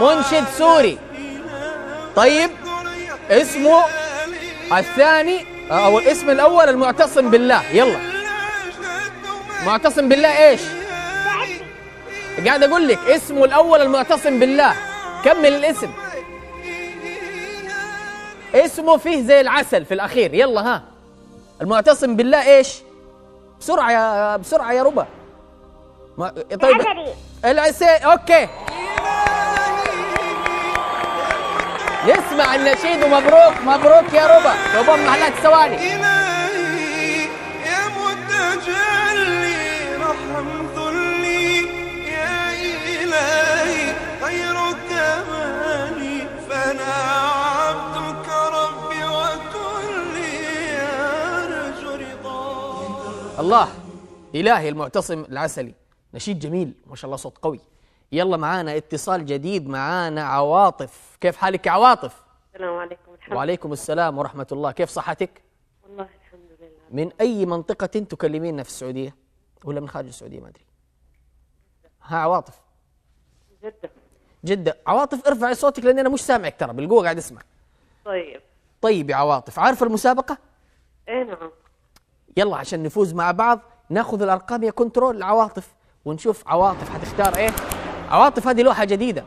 منشد سوري. طيب. اسمه الثاني أو الاسم الأول المعتصم بالله. يلا. معتصم بالله إيش؟ قاعد أقول لك اسمه الأول المعتصم بالله. كمل الاسم. اسمه فيه زي العسل في الأخير. يلا ها. المعتصم بالله إيش؟ بسرعة يا بسرعة يا ربا. ما... طيب. العسلي okay. يسمع النشيد ومبروك مبروك يا ربا. كوبون محلات الثواني. يا رحم ذلي يا إلهي فأنا عبدك ربي وكلي أرجو رضاك الله إلهي المعتصم العسلي. نشيد جميل ما شاء الله صوت قوي. يلا معانا اتصال جديد معانا عواطف. كيف حالك يا عواطف؟ السلام عليكم الحمد وعليكم السلام ورحمة الله. كيف صحتك؟ والله الحمد لله. من أي منطقة تكلمينا في السعودية؟ ولا من خارج السعودية؟ ما أدري. ها عواطف. جدة. جدة. عواطف ارفعي صوتك لأن أنا مش سامعك ترى بالقوة قاعد أسمع. طيب. طيب يا عواطف عارفة المسابقة؟ إيه نعم. يلا عشان نفوز مع بعض ناخذ الأرقام يا كنترول العواطف ونشوف عواطف حتختار إيه. عواطف هذه لوحة جديدة.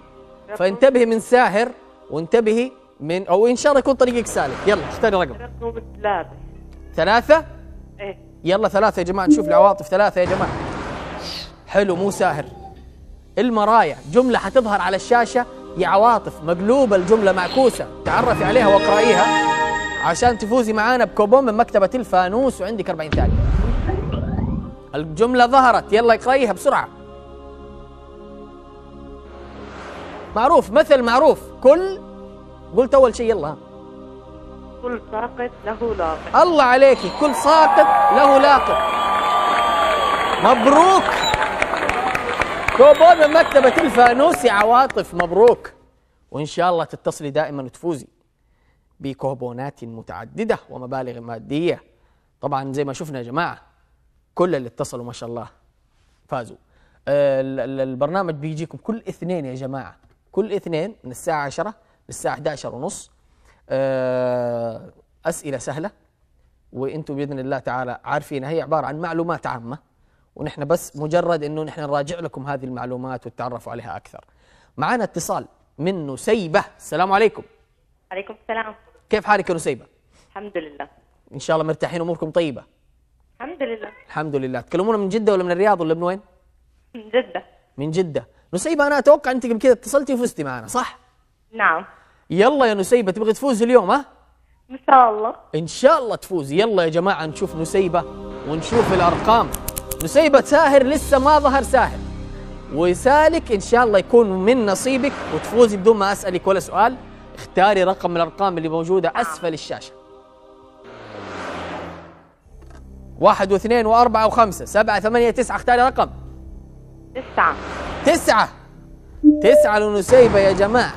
فانتبهي من ساهر وانتبهي من أو إن شاء الله يكون طريقك سالك يلا اختاري رقم. رقم ثلاثة. ثلاثة؟ إيه. يلا ثلاثة يا جماعة نشوف العواطف. ثلاثة يا جماعة. حلو مو ساهر. المرايا جملة حتظهر على الشاشة يا عواطف. مقلوبة الجملة معكوسة. تعرفي عليها واقرأيها عشان تفوزي معانا بكوبون من مكتبة الفانوس. وعندك 40 ثانية. الجملة ظهرت. يلا اقرأيها بسرعة. معروف مثل معروف. كل قلت أول شيء يلا. كل ساقط له لاقط. الله عليكي كل ساقط له لاقط. مبروك. كوبون من مكتبة الفانوس يا عواطف مبروك. وإن شاء الله تتصلي دائما وتفوزي بكوبونات متعددة ومبالغ مادية. طبعا زي ما شفنا يا جماعة كل اللي اتصلوا ما شاء الله فازوا. آه، ال- ال- البرنامج بيجيكم كل اثنين يا جماعة. كل اثنين من الساعة 10 للساعة 11 ونص آه، أسئلة سهلة وإنتم بإذن الله تعالى عارفين هي عبارة عن معلومات عامة ونحن بس مجرد إنه نحن نراجع لكم هذه المعلومات وتتعرفوا عليها أكثر. معنا اتصال من نسيبة، السلام عليكم. عليكم السلام كيف حالك يا نسيبة؟ الحمد لله إن شاء الله مرتاحين أموركم طيبة. الحمد لله الحمد لله، تكلمونا من جدة ولا من الرياض ولا من وين؟ من جدة من جدة. نسيبه أنا أتوقع أنت قبل كذا اتصلتي وفزتي معنا صح؟ نعم. يلا يا نسيبة تبغي تفوزي اليوم ها؟ إن شاء الله. إن شاء الله تفوزي يلا يا جماعة نشوف نسيبة ونشوف الأرقام. نسيبة ساهر لسه ما ظهر ساهر. وسالك إن شاء الله يكون من نصيبك وتفوزي بدون ما أسألك ولا سؤال. اختاري رقم من الأرقام اللي موجودة أسفل الشاشة. واحد واثنين وأربعة وخمسة سبعة ثمانية تسعة اختاري رقم. تسعة. تسعة. تسعة لنسيبة يا جماعة.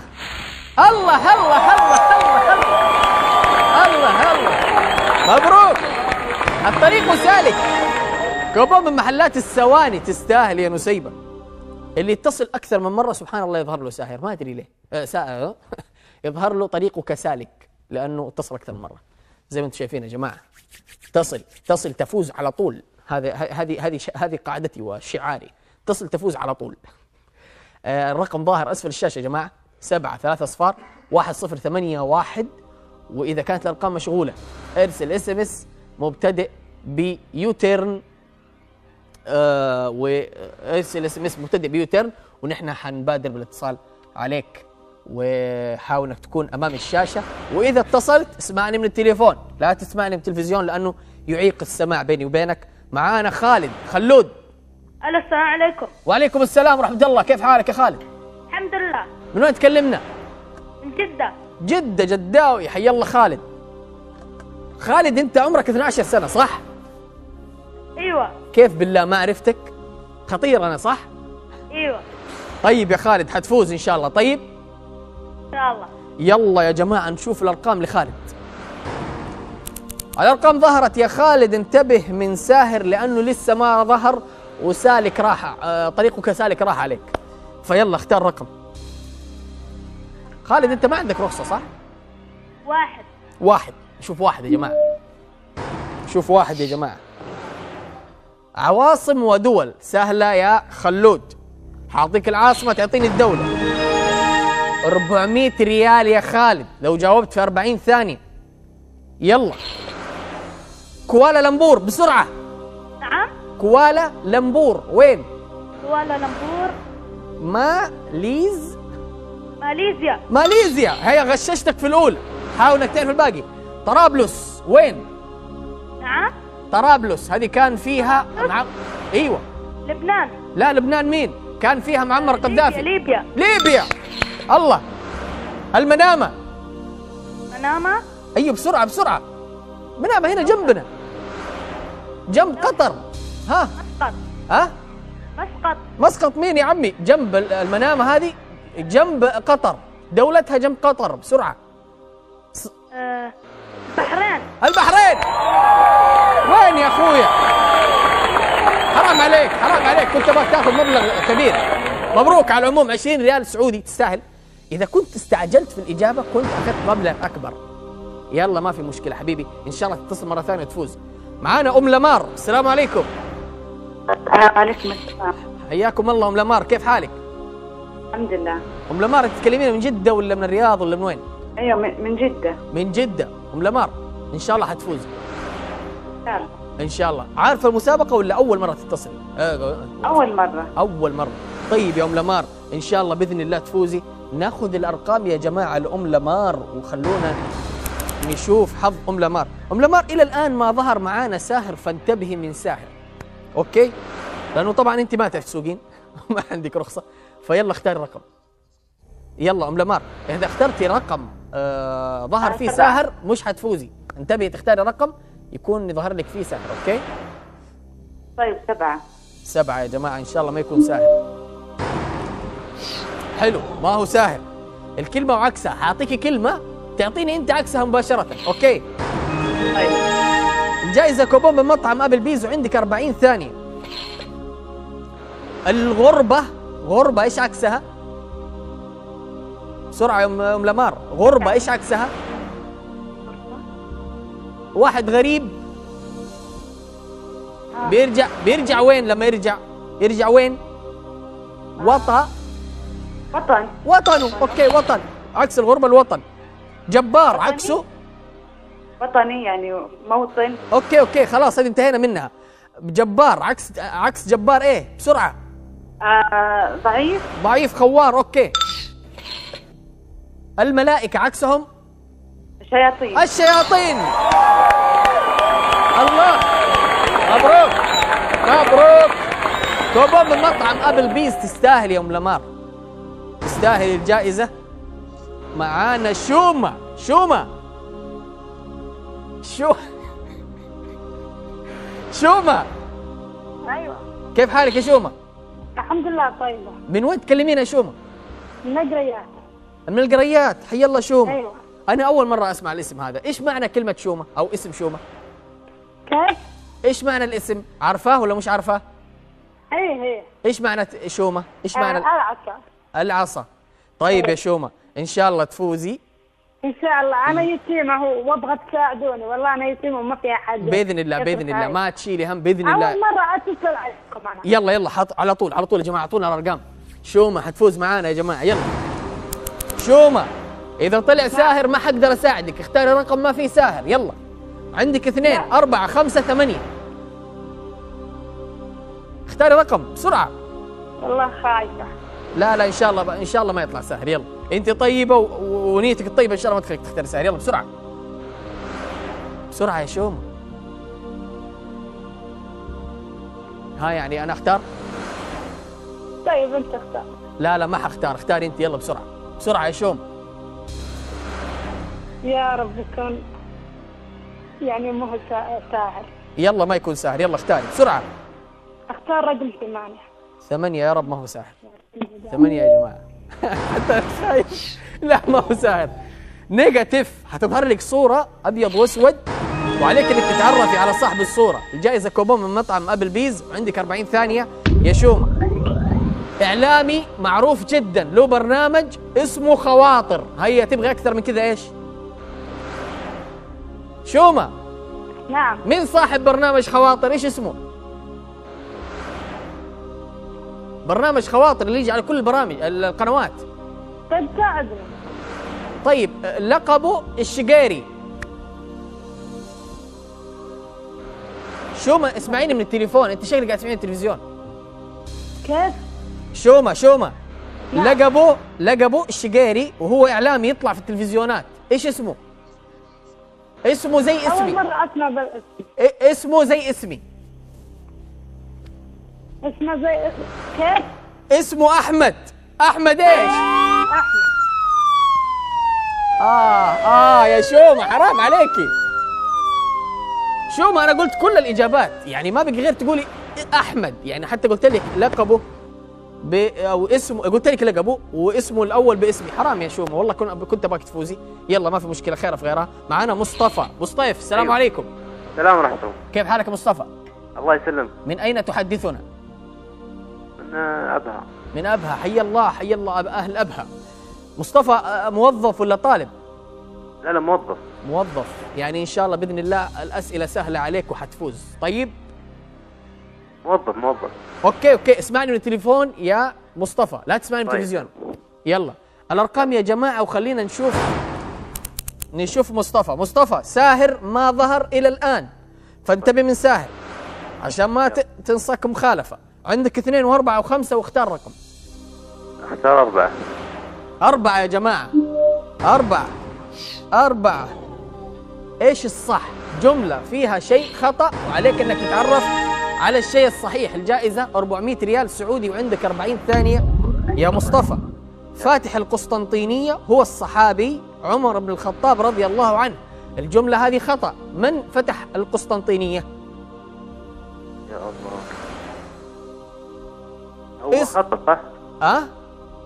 الله الله الله الله الله الله الله. مبروك. الطريق سالك. كوبون من محلات السواني تستاهل يا نسيبة. اللي يتصل أكثر من مرة سبحان الله يظهر له ساهر. ما أدري ليه. آه سا... يظهر له طريقك سالك لأنه اتصل أكثر من مرة. زي ما أنتم شايفين يا جماعة. تصل تصل تفوز على طول. هذا هذه هذه هذه قاعدتي وشعاري. تصل تفوز على طول. آه، الرقم ظاهر أسفل الشاشة يا جماعة. سبعة ثلاثة أصفار واحد صفر ثمانية واحد. وإذا كانت الأرقام مشغولة ارسل SMS مبتدئ ب U-Turn. آه وارسل SMS مبتدئ ب U-Turn. ونحن حنبادر بالاتصال عليك. وحاول إنك تكون أمام الشاشة. وإذا اتصلت اسمعني من التليفون. لا تسمعني من التلفزيون لأنه يعيق السماع بيني وبينك. معانا خالد خلود. ألو السلام عليكم. وعليكم السلام ورحمة الله. كيف حالك يا خالد؟ الحمد لله. من وين تكلمنا؟ من جدة. جدة جداوي. حي الله خالد. خالد أنت عمرك 12 سنة صح؟ أيوه. كيف بالله ما عرفتك؟ خطير أنا صح؟ أيوه. طيب يا خالد حتفوز إن شاء الله. طيب؟ إن شاء الله. يلا يا جماعة نشوف الأرقام لخالد. الأرقام ظهرت يا خالد انتبه من ساهر لأنه لسه ما ظهر. وسالك راح آه، طريقه كسالك راح عليك. فيلا اختار رقم. خالد انت ما عندك رخصة صح؟ واحد. واحد. شوف واحد يا جماعة. شوف واحد يا جماعة. عواصم ودول سهلة يا خلود. حاعطيك العاصمة تعطيني الدولة. 400 ريال يا خالد. لو جاوبت في 40 ثانية. يلا. كوالا بسرعة. نعم. كوالا لمبور. وين؟ كوالالمبور ماليز ماليزيا. ماليزيا. هي غششتك في الأولى حاول إنك تعرف الباقي. طرابلس. وين؟ نعم. طرابلس. هذه كان فيها مع... أيوه. لبنان. لا لبنان مين؟ كان فيها معمر قذافي. ليبيا. ليبيا. الله. المنامة. منامة. أيوه بسرعة بسرعة. منامة هنا جنبنا. جنب قطر. ها. مسقط. ها؟ مسقط. مسقط مين يا عمي؟ جنب ال- المنامة هذه جنب قطر. دولتها جنب قطر بسرعة. آه، البحرين البحرين! وين يا أخويا؟ حرام عليك حرام عليك. كنت تبغى تأخذ مبلغ كبير. مبروك على العموم. 20 ريال سعودي تستاهل. إذا كنت استعجلت في الإجابة كنت أخذت مبلغ أكبر. يلا ما في مشكلة حبيبي. إن شاء الله تتصل مرة ثانية تفوز معانا أم لمار. السلام عليكم. عليكم السلام. حياكم الله أم لمار. كيف حالك؟ الحمد لله. أم لمار أنت تكلمين من جدة ولا من الرياض ولا من وين؟ أيوه من جدة. من جدة. أم لمار إن شاء الله حتفوزي تعال. إن شاء الله. عارفه المسابقة ولا أول مرة تتصلي آه، أول مرة. أول مرة. طيب يا أم لمار إن شاء الله بإذن الله تفوزي. ناخذ الأرقام يا جماعة لأم لمار وخلونا نشوف حظ أم لمار. أم لمار إلى الآن ما ظهر معانا ساهر فانتبهي من ساهر. okay؟ لأنه طبعا أنت ما تعرف تسوقين. ما عندك رخصة. فيلا اختاري رقم. يلا أم لمار. إذا اخترتي رقم آه ظهر فيه. ساهر مش حتفوزي. انتبهي تختاري رقم يكون يظهر لك فيه ساهر okay؟ طيب سبعة. سبعة يا جماعة إن شاء الله ما يكون ساهر حلو ما هو ساهر الكلمة وعكسها حاعطيكي كلمة تعطيني أنت عكسها مباشرة. okay؟ طيب. الجائزة كوبون من مطعم Applebee's وعندك 40 ثانية. الغربة غربة إيش عكسها؟ بسرعة يا أم لمار. غربة إيش عكسها؟ واحد غريب. بيرجع بيرجع وين لما يرجع؟ يرجع وين؟ وطن. وطن. وطنه okay وطن. عكس الغربة الوطن. جبار عكسه. وطني يعني موطن. okay okay خلاص هذه انتهينا منها. جبار عكس عكس جبار إيه بسرعة. آه ضعيف. ضعيف خوار okay. الملائكة عكسهم؟ شياطين الشياطين. الله. مبروك. مبروك. كوبون من مطعم Applebee's تستاهل يا ام لمار. تستاهل الجائزة. معانا شومة. شومة. شو؟ شومة أيوه. كيف حالك يا شومة؟ الحمد لله طيبة. من وين تكلمينا يا شومة؟ نقريات من القريات. حي الله شومة أيوه. أنا أول مرة أسمع الاسم هذا. إيش معنى كلمة شومة أو اسم شومة؟ كيف؟ إيش معنى الاسم؟ عارفاه ولا مش عارفاه؟ هي هي إيش معنى شومة؟ إيش معنى ال- العسى العصا. طيب يا شومة إن شاء الله تفوزي. إن شاء الله. أنا يتيمه هو وأبغى تساعدوني. والله أنا يتيمه وما في أحد. بإذن الله بإذن الله. ما تشيلي هم بإذن الله. أول مرة أتصل عليكم أنا. يلا يلا حط على طول على طول يا جماعة اعطونا الأرقام. شومة حتفوز معانا يا جماعة. يلا. شومة إذا طلع ساهر ما حقدر أساعدك. اختاري رقم ما فيه ساهر. يلا. عندك اثنين أربعة خمسة ثمانية. اختاري رقم بسرعة. والله خايفة. لا لا إن شاء الله إن شاء الله ما يطلع ساهر يلا. أنت و- ونيتك الطيبة إن شاء الله ما تخليك تختاري ساهر يلا بسرعة. بسرعة يا شومة ها يعني أنا أختار؟ طيب أنت اختار. لا لا ما حختار. اختاري أنت. يلا بسرعة. بسرعة يا شوم. يا رب يكون يعني مو هو سا- ساهر يلا ما يكون ساهر يلا اختاري. بسرعة. أختار رقم ثمانية. ثمانية يا رب ما هو ساهر ثمانية يا جماعة. حتى لا ما هو ساهر negative حتظهر لك صورة أبيض وأسود وعليك إنك تتعرفي على صاحب الصورة. الجائزة كوبون من مطعم Applebee's وعندك 40 ثانية. يا شومة. إعلامي معروف جدا. له برنامج اسمه خواطر. هيا تبغى أكثر من كذا إيش؟ شومة. نعم. مين صاحب برنامج خواطر؟ إيش اسمه؟ برنامج خواطر اللي يجي على كل البرامج القنوات. طيب ساعدني طيب لقبه الشقيري. شومة اسمعيني من التليفون أنت شكلك قاعد تسمعيني التلفزيون. كيف؟ شومة شومة. لقبه لقبه الشقيري وهو اعلامي يطلع في التلفزيونات. إيش اسمه؟ اسمه زي أول اسمي. مرة أسمع بالاسم اسمه زي اسمي. اسمه زي كيف؟ اسمه أحمد. أحمد إيش؟ أحمد. آه آه يا شومة حرام عليكي. شومة أنا قلت كل الإجابات. يعني ما بقي غير تقولي أحمد. يعني حتى قلت لك لقبه ب أو اسمه قلت لك لقبه واسمه الأول باسمي. حرام يا شومة والله كنت كنت ابغاك تفوزي. يلا ما في مشكلة خير في غيرها. معانا مصطفى. مصطفى السلام أيوه. عليكم. السلام ورحمة الله. كيف حالك يا مصطفى؟ الله يسلمك. من أين تحدثنا؟ من أبها. من أبها. حي الله حي الله أب- أهل أبها. مصطفى موظف ولا طالب؟ لا لا موظف. موظف. يعني إن شاء الله بإذن الله الأسئلة سهلة عليك وحتفوز. طيب؟ موظف موظف. okay okay. اسمعني من التليفون يا مصطفى. لا تسمعني من طيب. التلفزيون. يلا. الأرقام يا جماعة وخلينا نشوف. نشوف مصطفى. مصطفى ساهر ما ظهر إلى الآن. فانتبه من ساهر. عشان ما تنصك مخالفة. عندك اثنين وأربعة وخمسة واختار رقم. اختار أربعة. أربعة يا جماعة. أربعة. أربعة. إيش الصح؟ جملة فيها شيء خطأ وعليك إنك تتعرف على الشيء الصحيح. الجائزة 400 ريال سعودي وعندك 40 ثانية. يا مصطفى فاتح القسطنطينية هو الصحابي عمر بن الخطاب رضي الله عنه. الجملة هذه خطأ. من فتح القسطنطينية؟ يا الله. هو اس- خطأ صح؟ آه؟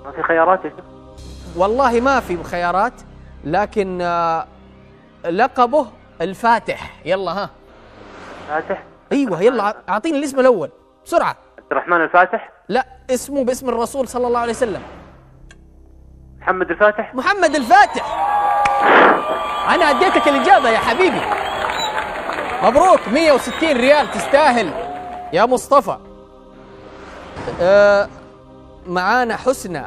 ما في خيارات؟ يا شيخ والله ما في خيارات لكن آه لقبه الفاتح. يلا ها. فاتح؟ أيوه يلا أعطيني الاسم الأول. بسرعة. عبد الرحمن الفاتح؟ لا اسمه باسم الرسول صلى الله عليه وسلم. محمد الفاتح؟ محمد الفاتح. أنا أديتك الإجابة يا حبيبي. مبروك 160 ريال تستاهل. يا مصطفى. آه معانا حسنى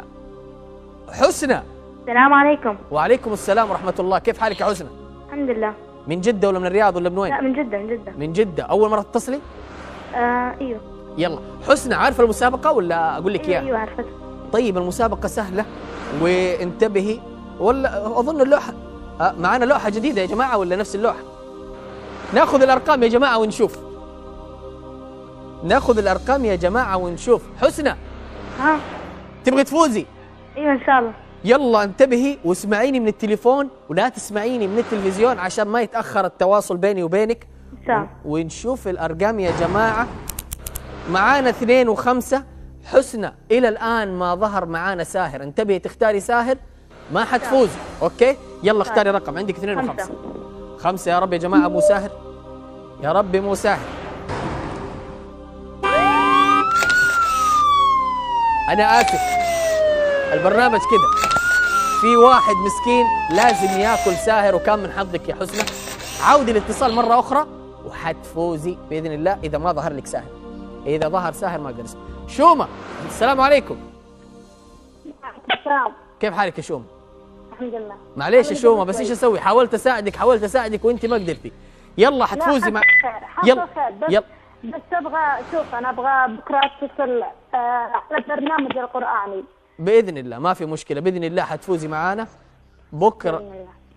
حسنى السلام عليكم. وعليكم السلام ورحمة الله. كيف حالك يا حسنى الحمد لله. من جدة ولا من الرياض ولا من وين؟ لا من جدة من جدة. من جدة. أول مرة تتصلي؟ آه أيوه. يلا. حسنى عارفة المسابقة ولا أقول لك أيوه, إياها؟ أيوة عرفتها طيب المسابقة سهلة. وانتبهي. ولا أظن اللوحة آه، معانا لوحة جديدة يا جماعة ولا نفس اللوحة؟ ناخذ الأرقام يا جماعة ونشوف. ناخذ الأرقام يا جماعة ونشوف. حسنى ها؟ تبغي تفوزي؟ أيوه إن شاء الله. يلا انتبهي واسمعيني من التليفون ولا تسمعيني من التلفزيون عشان ما يتأخر التواصل بيني وبينك. إن شاء الله. ونشوف الأرقام يا جماعة. معانا اثنين وخمسة. حسنى إلى الآن ما ظهر معانا ساهر. انتبهي تختاري ساهر. ما حتفوزي أوكي؟ يلا اختاري رقم. عندك اثنين خمسة. وخمسة خمسة يا رب يا جماعة مو ساهر. يا رب مو ساهر. أنا آسف البرنامج كذا في واحد مسكين لازم ياكل ساهر وكان من حظك يا حسنى عودي الاتصال مرة أخرى وحتفوزي بإذن الله إذا ما ظهر لك ساهر. إذا ظهر ساهر ما أسمع. شومة السلام عليكم. السلام. كيف حالك يا شومة؟ الحمد لله. معليش يا شومة بس إيش أسوي؟ حاولت أساعدك حاولت أساعدك وأنت ما قدرتي. يلا حتفوزي مع يلا يلا. بس أبغى شوف أنا أبغى بكرة أتصل آه، على البرنامج القرآني. بإذن الله ما في مشكلة. بإذن الله حتفوزي معانا. بكرة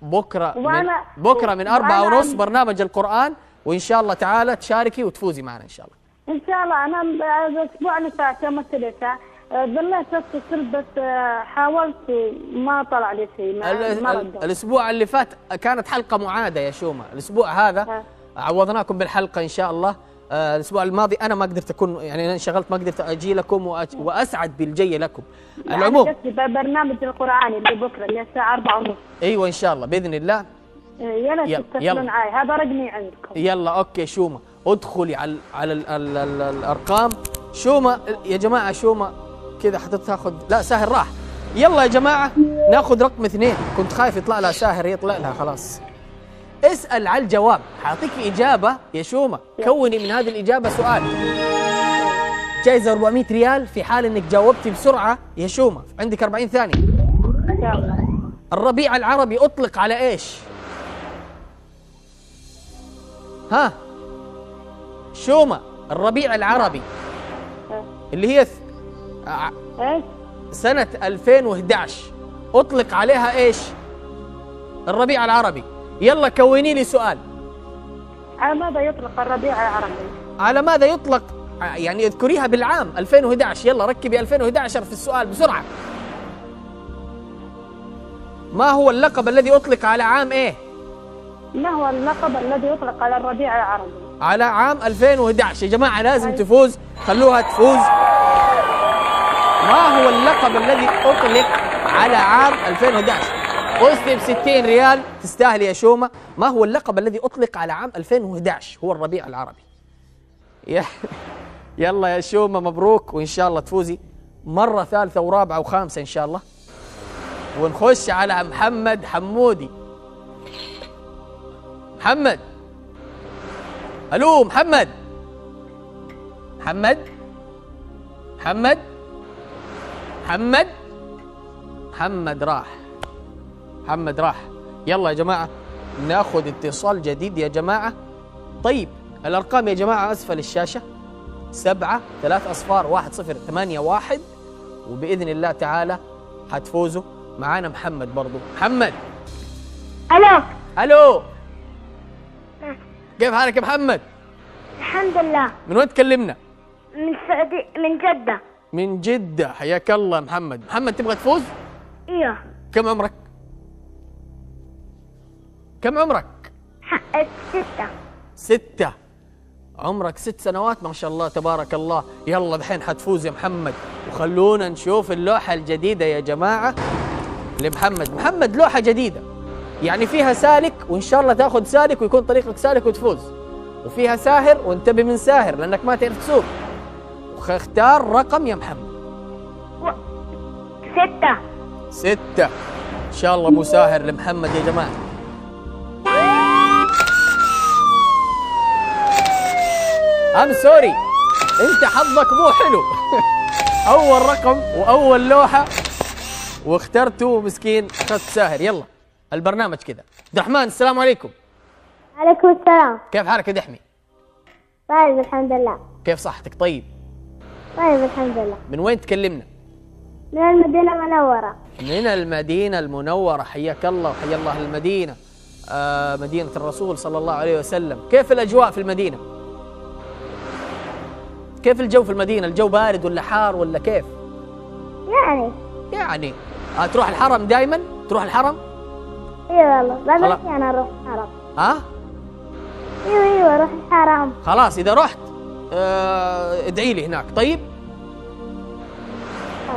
بكرة من بكرة من أربعة ونص برنامج القرآن. وإن شاء الله تعالى تشاركي وتفوزي معنا إن شاء الله. إن شاء الله. أنا الأسبوع اللي فات يوم الثلاثاء آه، ظليت أتصل بس آه، حاولت ما طلع لي شيء ما, ال- ما ال- ردوا. الأسبوع اللي فات كانت حلقة معادة يا شومة. الأسبوع هذا عوضناكم بالحلقة إن شاء الله. آه، الأسبوع الماضي أنا ما قدرت أكون يعني أنا انشغلت ما قدرت أجي لكم وأسعد بالجي لكم. يعني العموم برنامج القراني اللي بكرة اللي الساعة 4 ونص. أيوة إن شاء الله بإذن الله. ريت يلا- تتصلون. معي هذا رقمي عندكم. يلا أوكي شومة. ادخلي على على ال ال ال الأرقام. شومة يا جماعة شومة. كذا حتاخذ لا ساهر راح. يلا يا جماعة ناخذ رقم اثنين. كنت خايف يطلع لها ساهر يطلع لها خلاص. اسأل على الجواب. حاعطيك إجابة يا شومة. كوني من هذه الإجابة سؤال. جائزة 400 ريال في حال إنك جاوبتي بسرعة يا شومة. عندك 40 ثانية. ان شاء الله الربيع العربي أطلق على إيش؟ ها؟ شومة الربيع العربي. اللي هي إيش؟ سنة 2011 أطلق عليها إيش؟ الربيع العربي. يلا كوني لي سؤال. على ماذا يطلق الربيع العربي؟ على ماذا يطلق؟ يعني اذكريها بالعام 2011 يلا ركبي 2011 في السؤال بسرعة. ما هو اللقب الذي أطلق على عام إيه؟ ما هو اللقب الذي يطلق على الربيع العربي؟ على عام 2011 يا جماعة لازم تفوز. خلوها تفوز. ما هو اللقب الذي أطلق على عام 2011 فزت ب 60 ريال تستاهل يا شومة. ما هو اللقب الذي أطلق على عام 2011 هو الربيع العربي. يلا يا شومة مبروك وإن شاء الله تفوزي. مرة ثالثة ورابعة وخامسة إن شاء الله. ونخش على محمد حمودي. محمد. ألو محمد. محمد. محمد. محمد. محمد راح. محمد راح. يلا يا جماعة ناخذ اتصال جديد يا جماعة. طيب الأرقام يا جماعة أسفل الشاشة. سبعة ثلاث أصفار واحد صفر ثمانية واحد. وبإذن الله تعالى حتفوزوا. معانا محمد برضو. محمد! ألو! ألو! كيف حالك يا محمد؟ الحمد لله. من وين تكلمنا؟ من السعودية من جدة. من جدة. حياك الله محمد. محمد تبغى تفوز؟ إيوه. كم عمرك؟ كم عمرك؟ ستة. ستة. عمرك ست سنوات؟ ما شاء الله تبارك الله. يلا دحين حتفوز يا محمد. وخلونا نشوف اللوحة الجديدة يا جماعة. لمحمد. محمد لوحة جديدة. يعني فيها سالك وإن شاء الله تأخذ سالك ويكون طريقك سالك وتفوز. وفيها ساهر وانتبه من ساهر لأنك ما تعرف تسوق. واختار رقم يا محمد. ستة. ستة. إن شاء الله أبو ساهر لمحمد يا جماعة. أم سوري أنت حظك مو حلو. أول رقم وأول لوحة واخترته مسكين أخذت ساهر. يلا البرنامج كذا. عبد الرحمن السلام عليكم. عليكم السلام. كيف حالك يا دحمي؟ طيب الحمد لله. كيف صحتك؟ طيب. طيب الحمد لله. من وين تكلمنا؟ من المدينة المنورة. من المدينة المنورة. حياك الله وحيا الله المدينة. آه مدينة الرسول صلى الله عليه وسلم. كيف الأجواء في المدينة؟ كيف الجو في المدينة؟ الجو بارد ولا حار ولا كيف؟ يعني. يعني. آه تروح الحرم دائما تروح الحرم؟ أيوه والله. بعد خلاص. أنا أروح الحرم. ها؟ أيوه أيوه أروح الحرم. خلاص إذا رحت آه ادعي لي هناك. طيب؟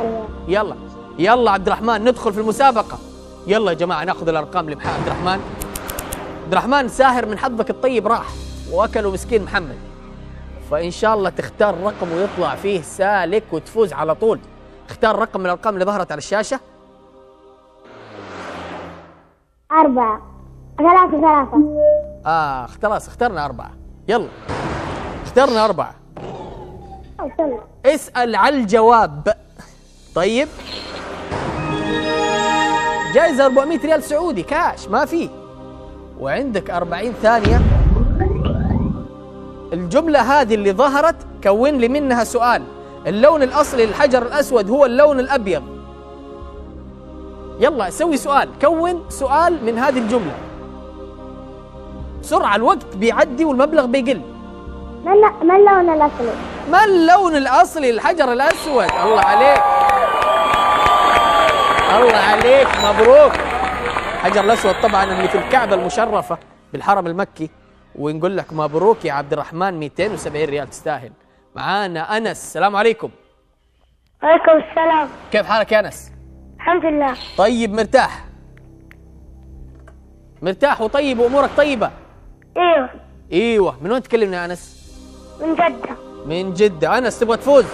أيوة. يلا. يلا عبد الرحمن ندخل في المسابقة. يلا يا جماعة نأخذ الأرقام لمحمد. عبد الرحمن. عبد الرحمن ساهر من حظك الطيب راح. وأكله مسكين محمد. فإن شاء الله تختار رقم ويطلع فيه سالك وتفوز على طول. اختار رقم من الأرقام اللي ظهرت على الشاشة. أربعة. ثلاثة ثلاثة. آه خلاص اخترنا أربعة. يلا. اخترنا أربعة. اسأل على الجواب. طيب. جائزة 400 ريال سعودي كاش ما في. وعندك 40 ثانية. الجملة هذه اللي ظهرت كون لي منها سؤال. اللون الأصلي للحجر الأسود هو اللون الأبيض. يلا سوي سؤال. كون سؤال من هذه الجملة. بسرعة الوقت بيعدي والمبلغ بيقل. ما ما اللون الأصلي؟ ما اللون الأصلي للحجر الأسود؟ الله عليك. الله عليك مبروك. حجر الأسود طبعا اللي في الكعبة المشرفة بالحرم المكي. ونقول لك مبروك يا عبد الرحمن 270 ريال تستاهل. معانا أنس. السلام عليكم. وعليكم السلام. كيف حالك يا أنس؟ الحمد لله. طيب مرتاح. مرتاح وطيب وأمورك طيبة. إيوه. إيوه. من وين تكلمنا يا أنس؟ من جدة. من جدة. أنس تبغى تفوز؟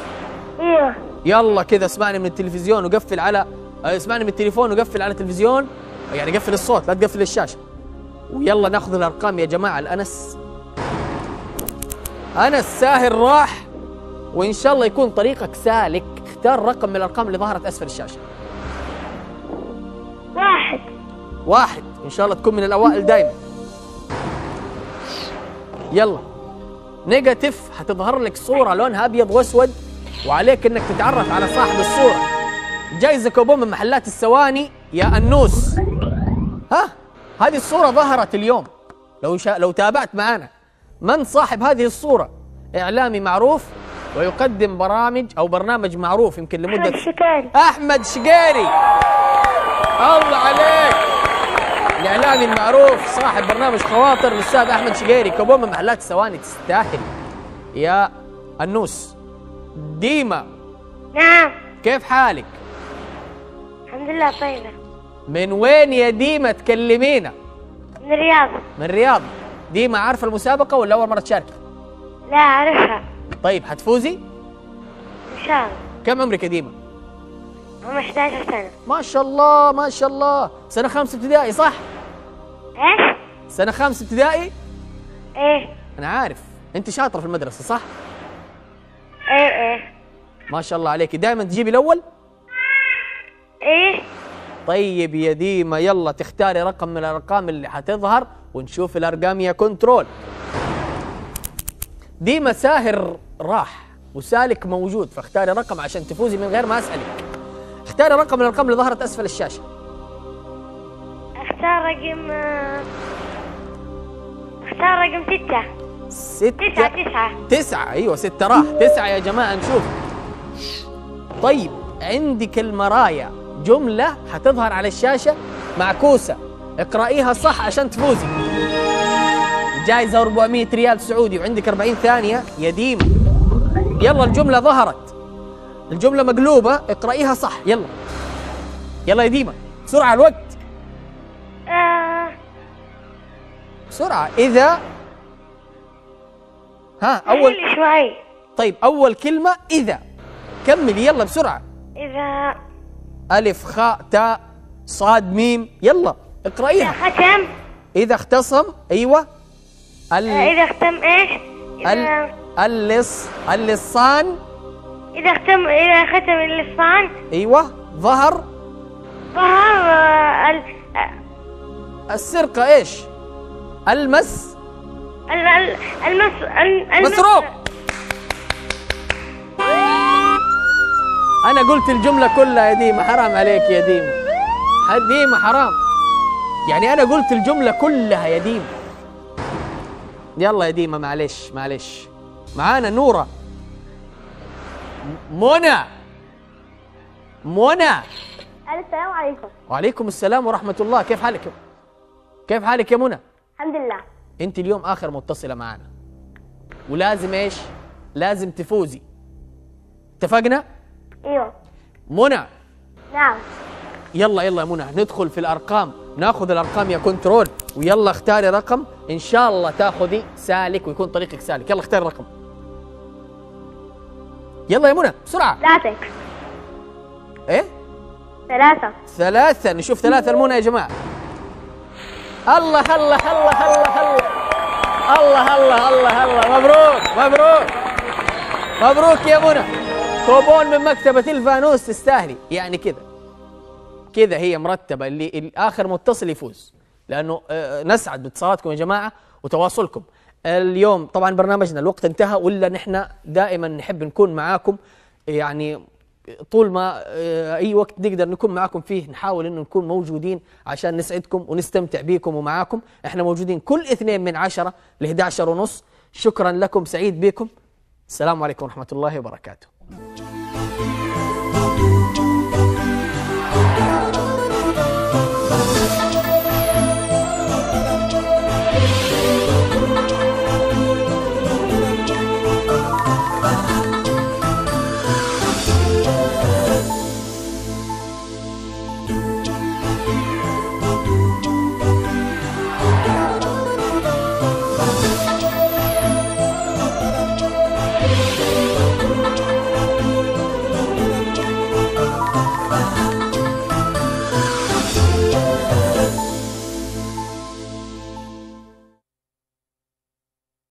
إيوه. يلا كذا اسمعني من التلفزيون وقفل على اسمعني من التليفون وقفل على التلفزيون. يعني قفل الصوت لا تقفل الشاشة. ويلا ناخذ الأرقام يا جماعة. الأنس. أنس ساهر راح وإن شاء الله يكون طريقك سالك. اختار رقم من الأرقام اللي ظهرت أسفل الشاشة. واحد. واحد. إن شاء الله تكون من الأوائل دايما. يلا. negative. حتظهر لك صورة لونها أبيض وأسود وعليك إنك تتعرف على صاحب الصورة. جايزة كوبون من محلات السواني يا أنوس. ها؟ هذه الصورة ظهرت اليوم. لو شا... لو تابعت معنا من صاحب هذه الصورة؟ إعلامي معروف ويقدم برامج أو برنامج معروف يمكن لمدة أحمد شقيري. أحمد شقيري الله عليك. الإعلامي المعروف صاحب برنامج خواطر الأستاذ أحمد شقيري كوبون من محلات السواني تستاهل. يا النوس ديما. نعم. كيف حالك؟ الحمد لله طيبة. من وين يا ديما تكلمينا؟ من الرياض من الرياض ديما عارفة المسابقة ولا أول مرة تشاركي؟ لا أعرفها طيب حتفوزي؟ إن شاء الله كم عمرك يا ديما؟ هم 11 سنة ما شاء الله ما شاء الله سنة خامسة ابتدائي صح؟ إيش؟ سنة خامسة ابتدائي؟ إيه أنا عارف أنت شاطرة في المدرسة صح؟ إيه إيه ما شاء الله عليك دائما تجيبي الأول؟ إيه طيب يا ديما يلا تختاري رقم من الأرقام اللي حتظهر ونشوف الأرقام يا كنترول. ديما ساهر راح وسالك موجود فاختاري رقم عشان تفوزي من غير ما أسألك. اختاري رقم من الأرقام اللي ظهرت أسفل الشاشة. اختار رقم اختار رقم ستة. ستة تسعة تسعة. تسعة أيوة ستة راح. تسعة يا جماعة نشوف. طيب عندك المرايا. جملة حتظهر على الشاشة معكوسة. اقرأيها صح عشان تفوزي جائزة 400 ريال سعودي وعندك 40 ثانية. يا ديم. يلا الجملة ظهرت. الجملة مقلوبة. اقرأيها صح. يلا. يلا يا ديمة. بسرعة الوقت. بسرعة. إذا. ها أول. شوي. طيب أول كلمة إذا. كملي يلا بسرعة. إذا. ألف خاء تاء صاد ميم. يلا اقرأيها. ختم إذا اختصم أيوة. ال آه، إذا ختم إيش؟ ال إذا اللص اللصان إذا ختم إذا ختم اللسان أيوة. ظهر. ظهر آه، ال- آه، السرقة إيش؟ المس. ال- ال- المس ال- أنا قلت الجملة كلها يا ديمة حرام عليك يا ديمة ح- ديمة حرام. يعني أنا قلت الجملة كلها يا ديمة يلا يا ديمة معلش معلش. معانا نورة. منى. منى. السلام عليكم. وعليكم السلام ورحمة الله. كيف حالك؟ كيف حالك يا منى؟ الحمد لله. أنت اليوم آخر متصلة معنا ولازم إيش؟ لازم تفوزي. اتفقنا؟ إيوه. منى. نعم. يلا يلا يا منى ندخل في الأرقام. ناخذ الأرقام يا كنترول. ويلا اختاري رقم. إن شاء الله تاخذي سالك ويكون طريقك سالك. يلا اختاري رقم. يلا يا منى بسرعة. ثلاثة. إيه؟ ثلاثة. ثلاثة. نشوف ثلاثة المنى يا جماعة. الله الله الله الله الله. الله الله الله الله. مبروك مبروك. مبروك يا منى. كوبون من مكتبة الفانوس تستاهلي. يعني كذا. كذا هي مرتبة اللي اللي آخر متصل يفوز. لأنه آه، نسعد باتصالاتكم يا جماعة وتواصلكم. اليوم طبعا برنامجنا الوقت انتهى ولا نحن دائما نحب نكون معاكم. يعني طول ما آه، أي وقت نقدر نكون معاكم فيه نحاول إنه نكون موجودين عشان نسعدكم ونستمتع بيكم ومعاكم. إحنا موجودين كل اثنين من عشرة ل 11 ونص. شكرا لكم سعيد بكم. السلام عليكم ورحمة الله وبركاته. John.